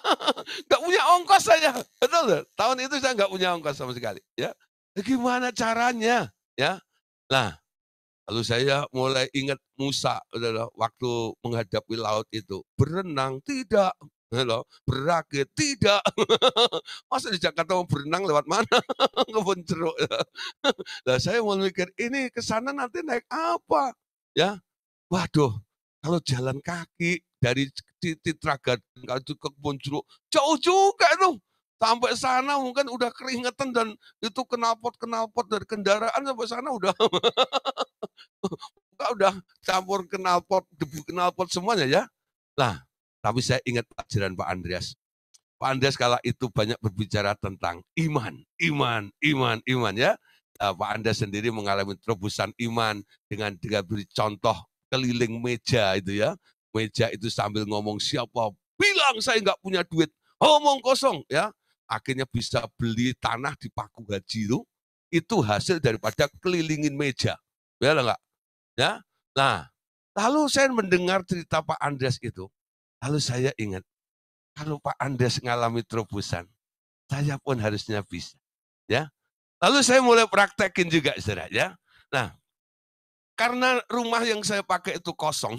[laughs] gak punya ongkos saya. Betul? Tahun itu saya gak punya ongkos sama sekali. Ya, Gimana caranya? Ya, Nah, lalu saya mulai ingat Musa waktu menghadapi laut itu. Berenang tidak. Halo, berakit tidak. [laughs] Masa di Jakarta mau berenang lewat mana? [laughs] Kebun jeruk. [laughs] nah, saya mau mikir ini ke sana nanti naik apa? Ya, waduh, kalau jalan kaki dari Titragading ke kebun jeruk jauh juga itu sampai sana mungkin udah keringetan dan itu kenalpot kenalpot dari kendaraan sampai sana udah udah campur kenalpot debu kenalpot semuanya ya lah tapi saya ingat ajaran Pak Andreas Pak Andreas kala itu banyak berbicara tentang iman iman iman iman ya nah, Pak Andreas sendiri mengalami terobosan iman dengan dengan beri contoh keliling meja itu ya meja itu sambil ngomong siapa bilang saya nggak punya duit, ngomong kosong ya. Akhirnya bisa beli tanah di Paku Haji itu, itu hasil daripada kelilingin meja. Ya enggak? Ya. Nah, lalu saya mendengar cerita Pak Andres itu, lalu saya ingat, kalau Pak Andres ngalami terobosan, saya pun harusnya bisa. Ya. Lalu saya mulai praktekin juga, saudara. Ya. Nah, karena rumah yang saya pakai itu kosong.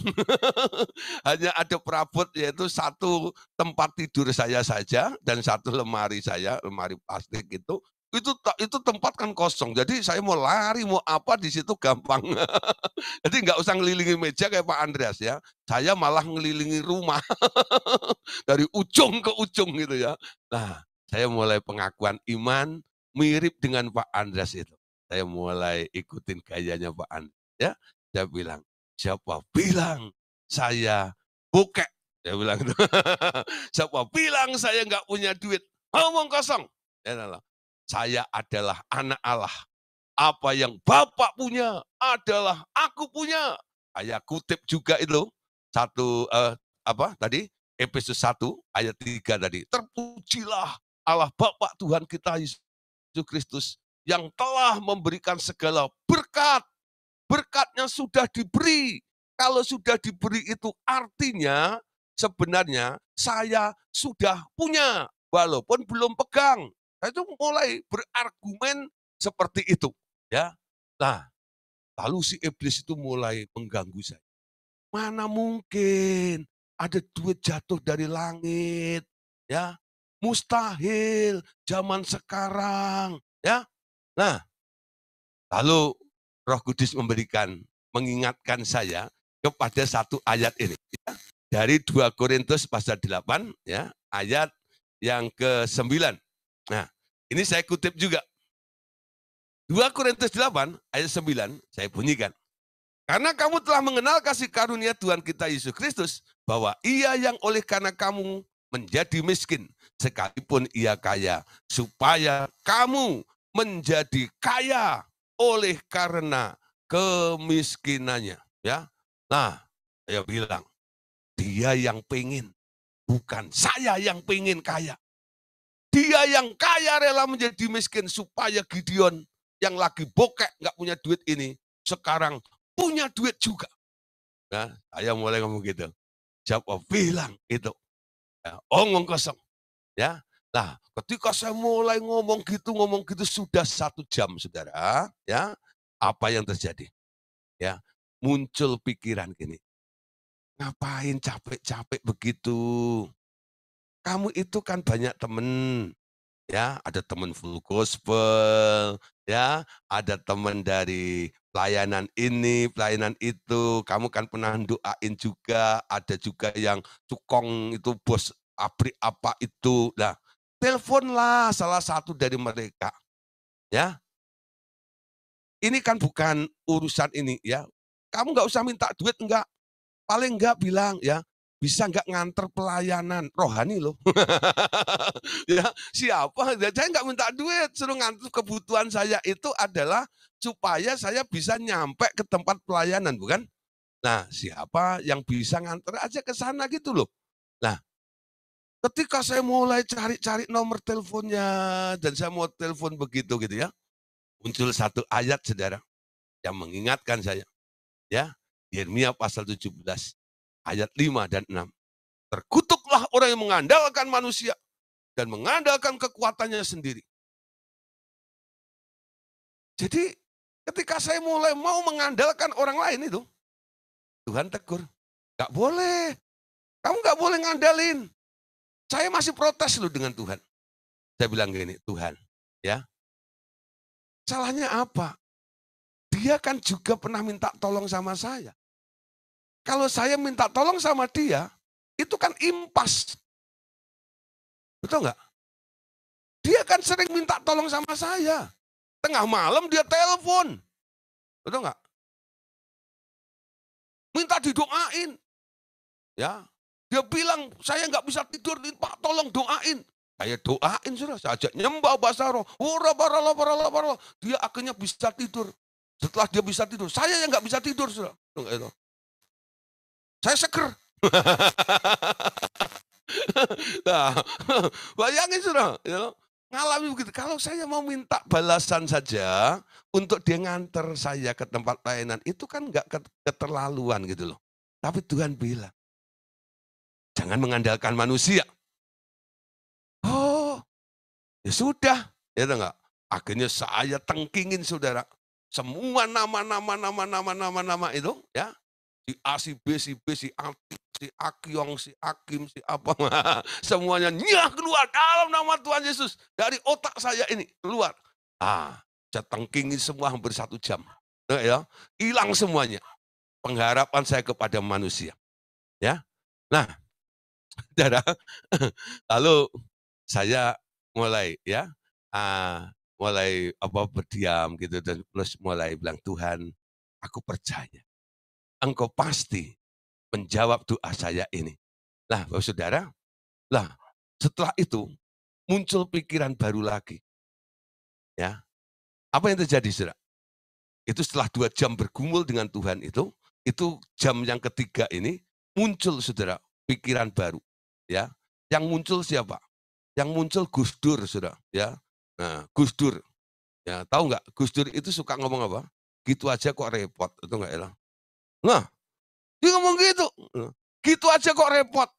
[laughs] Hanya ada perabot yaitu satu tempat tidur saya saja dan satu lemari saya, lemari plastik itu. Itu itu tempat kan kosong. Jadi saya mau lari mau apa di situ gampang. [laughs] Jadi nggak usah ngelilingi meja kayak Pak Andreas ya. Saya malah ngelilingi rumah [laughs] dari ujung ke ujung gitu ya. Nah, saya mulai pengakuan iman mirip dengan Pak Andreas itu. Saya mulai ikutin gayanya Pak Andreas ya saya bilang siapa bilang saya bukek dia bilang [laughs] siapa bilang saya nggak punya duit ngomong kosong ya, saya adalah anak Allah apa yang Bapak punya adalah aku punya. Saya kutip juga itu satu uh, apa tadi episode 1 ayat 3 tadi. Terpujilah Allah Bapak Tuhan kita Yesus Kristus yang telah memberikan segala berkat berkatnya sudah diberi. Kalau sudah diberi itu artinya sebenarnya saya sudah punya walaupun belum pegang. Saya itu mulai berargumen seperti itu, ya. Nah, lalu si iblis itu mulai mengganggu saya. Mana mungkin ada duit jatuh dari langit, ya. Mustahil zaman sekarang, ya. Nah, lalu Roh Kudus memberikan, mengingatkan saya kepada satu ayat ini. Ya. Dari 2 Korintus pasal 8, ya, ayat yang ke-9. Nah, ini saya kutip juga. 2 Korintus 8 ayat 9 saya bunyikan. Karena kamu telah mengenal kasih karunia Tuhan kita Yesus Kristus, bahwa ia yang oleh karena kamu menjadi miskin, sekalipun ia kaya, supaya kamu menjadi kaya oleh karena kemiskinannya. Ya, Nah, saya bilang, dia yang pengen, bukan saya yang pengen kaya. Dia yang kaya rela menjadi miskin supaya Gideon yang lagi bokek nggak punya duit ini sekarang punya duit juga. Nah, saya mulai ngomong gitu. Siapa bilang itu? Ya, omong kosong. Ya, Nah, ketika saya mulai ngomong gitu, ngomong gitu sudah satu jam, saudara. Ya, apa yang terjadi? Ya, muncul pikiran gini. Ngapain capek-capek begitu? Kamu itu kan banyak temen, ya ada teman full gospel, ya ada teman dari pelayanan ini, pelayanan itu, kamu kan pernah doain juga, ada juga yang cukong itu bos abri apa itu. Nah, teleponlah salah satu dari mereka. Ya. Ini kan bukan urusan ini ya. Kamu nggak usah minta duit enggak. Paling enggak bilang ya, bisa nggak nganter pelayanan? Rohani loh. [laughs] Ya siapa? Ya, saya nggak minta duit. Suruh nganter kebutuhan saya itu adalah supaya saya bisa nyampe ke tempat pelayanan bukan? Nah siapa yang bisa nganter aja ke sana gitu loh. Nah ketika saya mulai cari-cari nomor teleponnya dan saya mau telepon begitu gitu ya muncul satu ayat saudara yang mengingatkan saya ya. Yeremia pasal 17 ayat 5 dan 6. Terkutuklah orang yang mengandalkan manusia dan mengandalkan kekuatannya sendiri. Jadi ketika saya mulai mau mengandalkan orang lain itu, Tuhan tegur. Gak boleh. Kamu gak boleh ngandalin. Saya masih protes loh dengan Tuhan. Saya bilang gini, Tuhan, ya. Salahnya apa? Dia kan juga pernah minta tolong sama saya. Kalau saya minta tolong sama dia, itu kan impas. Betul nggak? Dia kan sering minta tolong sama saya. Tengah malam dia telepon. Betul nggak? Minta didoain. Ya, dia bilang saya nggak bisa tidur, Pak tolong doain. Saya doain sudah, saya ajak nyembah bahasa roh. Dia akhirnya bisa tidur. Setelah dia bisa tidur, saya yang nggak bisa tidur sudah. Saya seger. [laughs] nah, bayangin sudah, ya, ngalami begitu. Kalau saya mau minta balasan saja untuk dia nganter saya ke tempat pelayanan, itu kan nggak keterlaluan gitu loh. Tapi Tuhan bilang, jangan mengandalkan manusia. Oh, ya sudah, ya enggak. Akhirnya saya tengkingin saudara. Semua nama-nama nama-nama nama-nama itu ya si A, si B, si B, si Atik, si Akyong, si Akim, si apa, [laughs] semuanya nyah keluar dalam nama Tuhan Yesus. Dari otak saya ini, keluar. Ah, saya semua hampir satu jam. Nah, ya, hilang semuanya. Pengharapan saya kepada manusia. Ya, Nah, [laughs] saudara, lalu saya mulai ya, ah, mulai apa berdiam gitu dan terus mulai bilang Tuhan, aku percaya engkau pasti menjawab doa saya ini. Nah, Bapak Saudara, lah setelah itu muncul pikiran baru lagi. Ya, apa yang terjadi, saudara? Itu setelah dua jam bergumul dengan Tuhan itu, itu jam yang ketiga ini muncul, saudara, pikiran baru. Ya, yang muncul siapa? Yang muncul Gus Dur, saudara. Ya, nah Gus Dur. Ya, tahu nggak? Gus Dur itu suka ngomong apa? Gitu aja kok repot, itu nggak elah. Nah, dia ngomong gitu. Nah, gitu aja kok repot.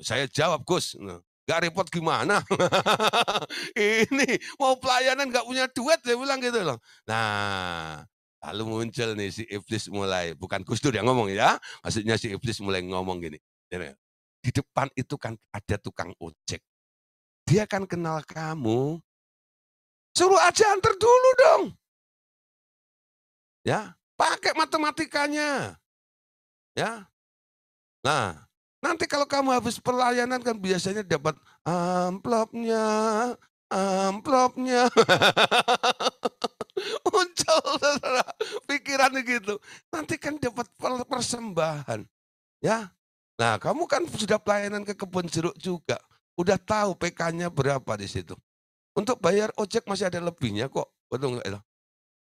Saya jawab, Gus, nah, gak repot gimana? [laughs] Ini mau pelayanan gak punya duit, saya bilang gitu loh. Nah, lalu muncul nih si iblis mulai, bukan Gus Dur yang ngomong ya, maksudnya si iblis mulai ngomong gini. Di depan itu kan ada tukang ojek. Dia kan kenal kamu. Suruh aja antar dulu dong. Ya, pakai matematikanya. Ya. Nah, nanti kalau kamu habis pelayanan kan biasanya dapat amplopnya, amplopnya. [laughs] Muncul saudara, pikiran gitu. Nanti kan dapat persembahan. Ya, Nah, kamu kan sudah pelayanan ke kebun jeruk juga. Udah tahu PK-nya berapa di situ. Untuk bayar ojek masih ada lebihnya kok. Betul nggak?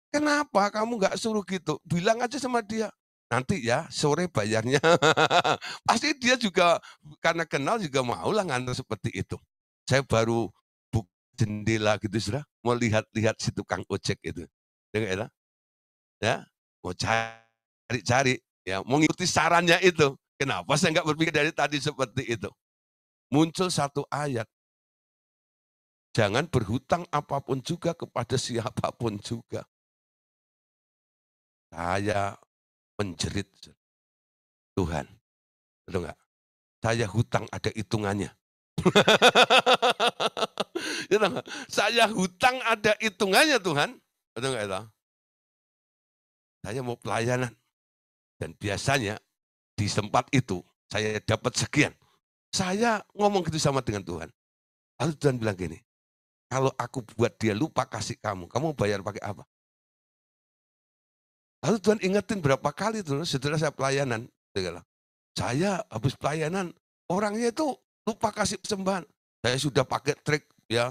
Kenapa kamu nggak suruh gitu? Bilang aja sama dia. Nanti ya sore bayarnya. [laughs] Pasti dia juga karena kenal juga mau lah ngantar seperti itu. Saya baru buka jendela gitu sudah mau lihat-lihat si tukang ojek itu. Dengar ya? Ya, mau cari-cari ya, mau ngikuti sarannya itu. Kenapa saya nggak berpikir dari tadi seperti itu? Muncul satu ayat. Jangan berhutang apa pun juga kepada siapa pun juga. Saya menjerit Tuhan. Betul nggak? Saya hutang ada hitungannya. [laughs] Saya hutang ada hitungannya Tuhan. Betul nggak itu? Saya mau pelayanan. Dan biasanya di tempat itu saya dapat sekian. Saya ngomong gitu sama dengan Tuhan. Lalu Tuhan bilang gini, kalau aku buat dia lupa kasih kamu, kamu bayar pakai apa? Lalu Tuhan ingetin berapa kali tuh setelah saya pelayanan. Saya habis pelayanan, orangnya itu lupa kasih persembahan. Saya sudah pakai trik ya,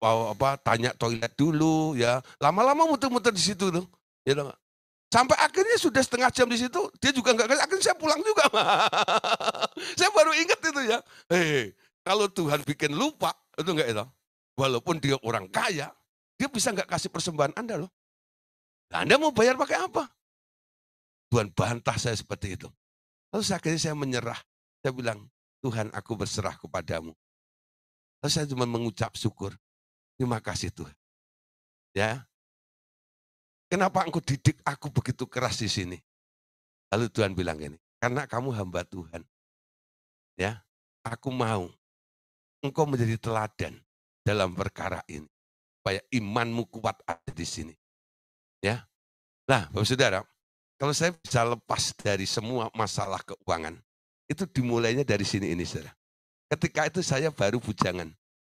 apa tanya toilet dulu ya. Lama-lama muter-muter di situ tuh. Ya, Sampai akhirnya sudah setengah jam di situ, dia juga nggak kasih. Akhirnya saya pulang juga. [laughs] saya baru ingat itu ya. Hei, kalau Tuhan bikin lupa, itu enggak itu. Walaupun dia orang kaya, dia bisa nggak kasih persembahan Anda loh. Anda mau bayar pakai apa? Tuhan bantah saya seperti itu. Lalu akhirnya saya menyerah. Saya bilang, Tuhan aku berserah kepadamu. Lalu saya cuma mengucap syukur. Terima kasih Tuhan. Ya, Kenapa engkau didik aku begitu keras di sini? Lalu Tuhan bilang ini, karena kamu hamba Tuhan. Ya, aku mau engkau menjadi teladan dalam perkara ini. Supaya imanmu kuat ada di sini. Ya. Nah, Bapak Saudara, kalau saya bisa lepas dari semua masalah keuangan, itu dimulainya dari sini ini, Saudara. Ketika itu saya baru bujangan.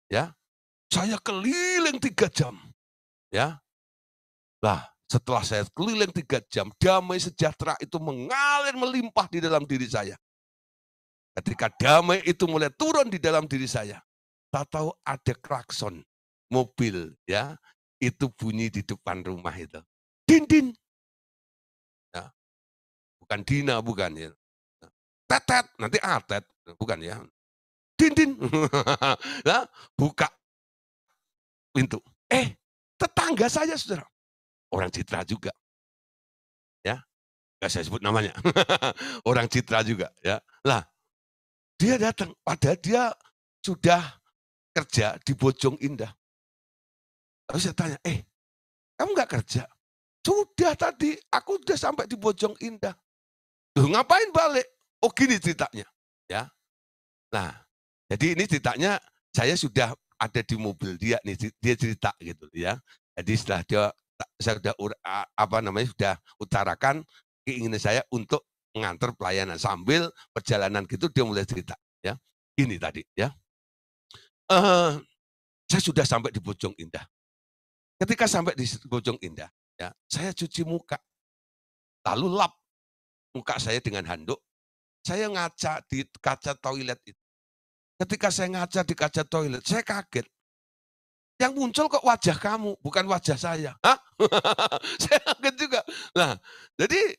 Ya. Saya keliling tiga jam. Ya. Lah, setelah saya keliling tiga jam, damai sejahtera itu mengalir melimpah di dalam diri saya. Ketika damai itu mulai turun di dalam diri saya, tak tahu ada klakson mobil ya, itu bunyi di depan rumah itu. Din. Ya. Bukan Dina, bukan ya. Tetet, nanti atet, bukan ya. Din din. [laughs] ya, buka pintu. Eh, tetangga saya saudara orang Citra juga. Ya, nggak saya sebut namanya. [laughs] orang Citra juga. Ya, lah dia datang, padahal dia sudah kerja di Bojong Indah. Lalu saya tanya, eh, kamu nggak kerja? Sudah tadi, aku sudah sampai di Bojong Indah. Loh, ngapain balik? Oh gini ceritanya. ya. Nah, jadi ini ceritanya saya sudah ada di mobil dia nih, dia cerita gitu ya. Jadi setelah dia saya sudah apa namanya sudah utarakan keinginan saya untuk mengantar pelayanan sambil perjalanan gitu dia mulai cerita ya ini tadi ya uh, saya sudah sampai di Bojong Indah ketika sampai di Bojong Indah ya saya cuci muka lalu lap muka saya dengan handuk saya ngaca di kaca toilet itu ketika saya ngaca di kaca toilet saya kaget yang muncul kok wajah kamu, bukan wajah saya. Hah? [laughs] saya kaget juga. Nah, jadi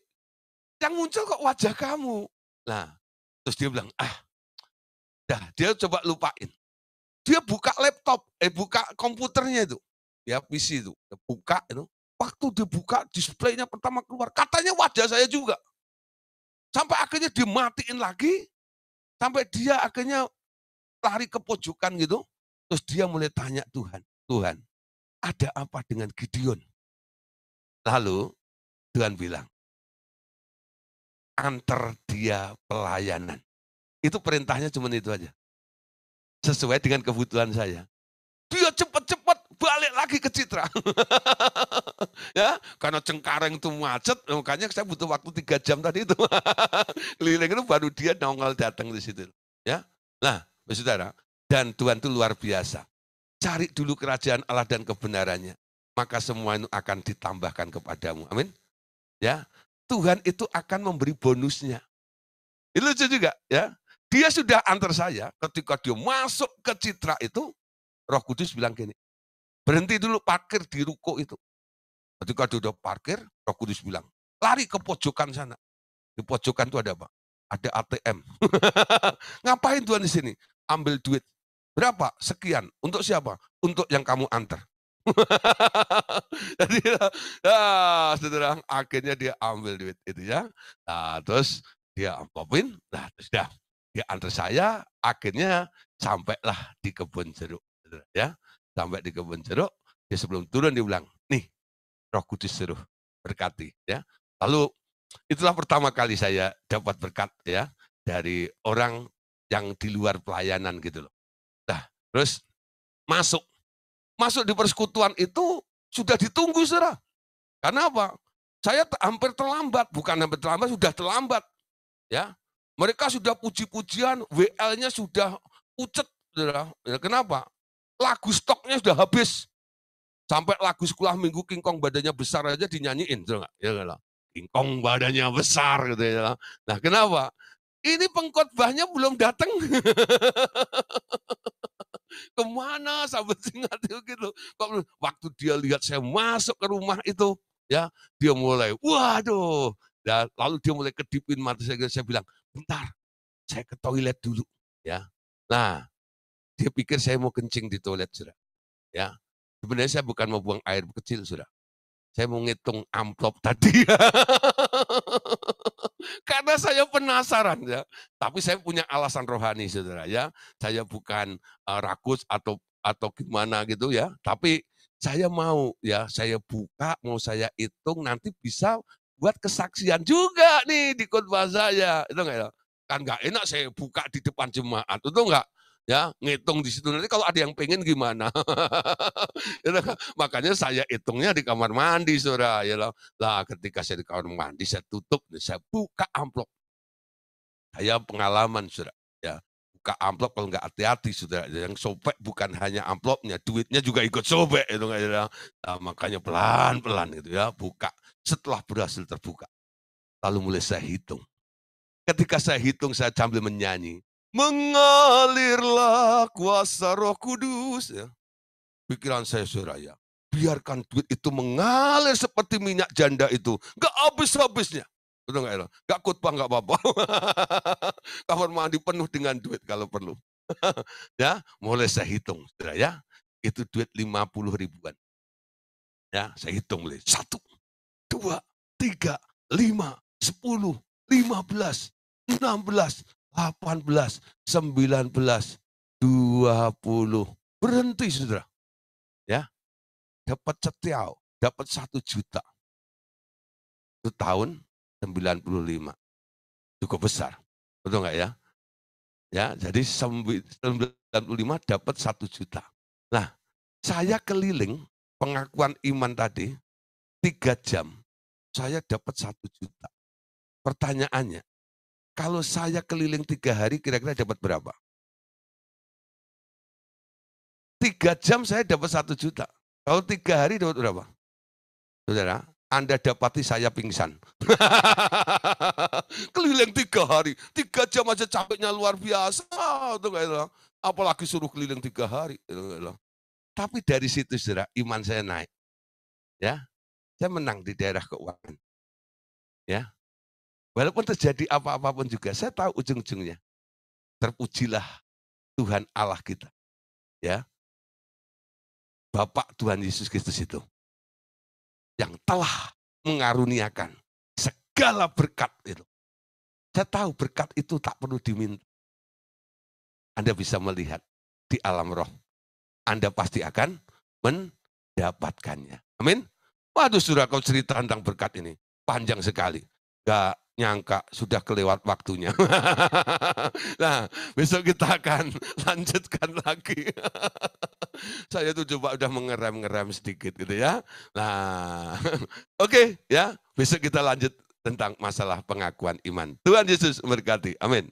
yang muncul kok wajah kamu. Nah, terus dia bilang, ah, dah, dia coba lupain. Dia buka laptop, eh buka komputernya itu. Ya, PC itu. Buka itu. Waktu dia buka displaynya pertama keluar, katanya wajah saya juga. Sampai akhirnya dimatiin lagi, sampai dia akhirnya lari ke pojokan gitu. Terus dia mulai tanya Tuhan, Tuhan, ada apa dengan Gideon? Lalu Tuhan bilang, antar dia pelayanan. Itu perintahnya cuma itu aja. Sesuai dengan kebutuhan saya. Dia cepat-cepat lagi ke Citra. [laughs] ya, karena Cengkareng itu macet, makanya saya butuh waktu tiga jam tadi itu. [laughs] Keliling itu baru dia nongol datang di situ. Ya, nah, saudara, dan Tuhan itu luar biasa. Cari dulu kerajaan Allah dan kebenarannya. maka semua itu akan ditambahkan kepadamu. Amin. Ya, Tuhan itu akan memberi bonusnya. Itu lucu juga ya. Dia sudah antar saya ketika dia masuk ke citra itu, Roh Kudus bilang gini, berhenti dulu parkir di ruko itu. Ketika dia udah parkir, Roh Kudus bilang, lari ke pojokan sana. Di pojokan itu ada apa? Ada ATM. [laughs] Ngapain Tuhan di sini? Ambil duit. Berapa? Sekian. Untuk siapa? Untuk yang kamu antar. [laughs] Jadi ya, saudara, akhirnya dia ambil duit itu ya. Nah, terus dia amplopin, nah terus dia, dia antar saya, akhirnya sampailah di kebun jeruk. Ya, sampai di kebun jeruk, dia sebelum turun dia bilang, nih, roh kudus suruh berkati. ya. Lalu itulah pertama kali saya dapat berkat ya dari orang yang di luar pelayanan gitu loh. Nah, terus masuk masuk di persekutuan itu sudah ditunggu saudara. Karena apa? Saya hampir terlambat, bukan hampir terlambat, sudah terlambat. Ya, mereka sudah puji-pujian, WL-nya sudah pucet, saudara. Ya, kenapa? Lagu stoknya sudah habis. Sampai lagu sekolah minggu King Kong badannya besar aja dinyanyiin. Ya, King Kong badannya besar gitu ya. Nah, kenapa? Ini pengkhotbahnya belum datang. [laughs] Ke mana sahabat singa itu gitu. Waktu dia lihat saya masuk ke rumah itu, ya dia mulai, waduh. Dan lalu dia mulai kedipin mata saya, saya bilang, bentar, saya ke toilet dulu. ya. Nah, dia pikir saya mau kencing di toilet, sudah. Ya, sebenarnya saya bukan mau buang air kecil, sudah. Saya mau ngitung amplop [laughs] tadi. Karena saya penasaran ya. Tapi saya punya alasan rohani saudara ya. Saya bukan uh, rakus atau atau gimana gitu ya. Tapi saya mau ya, saya buka, mau saya hitung nanti bisa buat kesaksian juga nih di khotbah saya. Itu enggak ya? Kan enggak enak saya buka di depan jemaat. Itu enggak? Ya ngitung di situ. Nanti kalau ada yang pengen gimana? [laughs] Ya makanya saya hitungnya di kamar mandi saudara. Ya lah. Lah ketika saya di kamar mandi saya tutup saya buka amplop. Saya pengalaman saudara. Ya buka amplop kalau nggak hati-hati saudara. Yang sobek bukan hanya amplopnya duitnya juga ikut sobek itu ya nah, makanya pelan-pelan gitu ya buka. Setelah berhasil terbuka lalu mulai saya hitung. Ketika saya hitung saya sambil menyanyi Mengalirlah kuasa roh kudus. Ya. Pikiran saya suraya. Biarkan duit itu mengalir seperti minyak janda itu. Gak habis-habisnya. Betul gak ya? Gak khotbah gak apa-apa. [laughs] Kamar mandi penuh dengan duit kalau perlu. [laughs] ya, mulai saya hitung. ya. Itu duit 50 ribuan. Ya, saya hitung mulai. Satu, dua, tiga, lima, sepuluh, lima belas, enam belas, 18, 19, 20. Berhenti saudara. Ya. Dapat setiau, dapat satu juta. Itu tahun 95. Cukup besar. Betul nggak ya? Ya, jadi 95 dapat satu juta. Nah, saya keliling pengakuan iman tadi tiga jam, saya dapat satu juta. Pertanyaannya, kalau saya keliling tiga hari, kira-kira dapat berapa? Tiga jam saya dapat satu juta. Kalau tiga hari dapat berapa? Saudara, Anda dapati saya pingsan. [laughs] keliling tiga hari, tiga jam aja capeknya luar biasa. Apalagi suruh keliling tiga hari. Tapi dari situ saudara, iman saya naik. Ya, saya menang di daerah keuangan. Ya, Walaupun terjadi apa-apa pun juga, saya tahu ujung-ujungnya. Terpujilah Tuhan Allah kita. Ya. Bapak Tuhan Yesus Kristus itu. Yang telah mengaruniakan segala berkat itu. Saya tahu berkat itu tak perlu diminta. Anda bisa melihat di alam roh. Anda pasti akan mendapatkannya. Amin. Waduh surah kau cerita tentang berkat ini. Panjang sekali. Gak nyangka sudah kelewat waktunya. [laughs] nah, besok kita akan [laughs] lanjutkan lagi. [laughs] Saya tuh coba udah mengerem-ngerem sedikit gitu ya. Nah, oke okay, ya, besok kita lanjut tentang masalah pengakuan iman. Tuhan Yesus memberkati. Amin.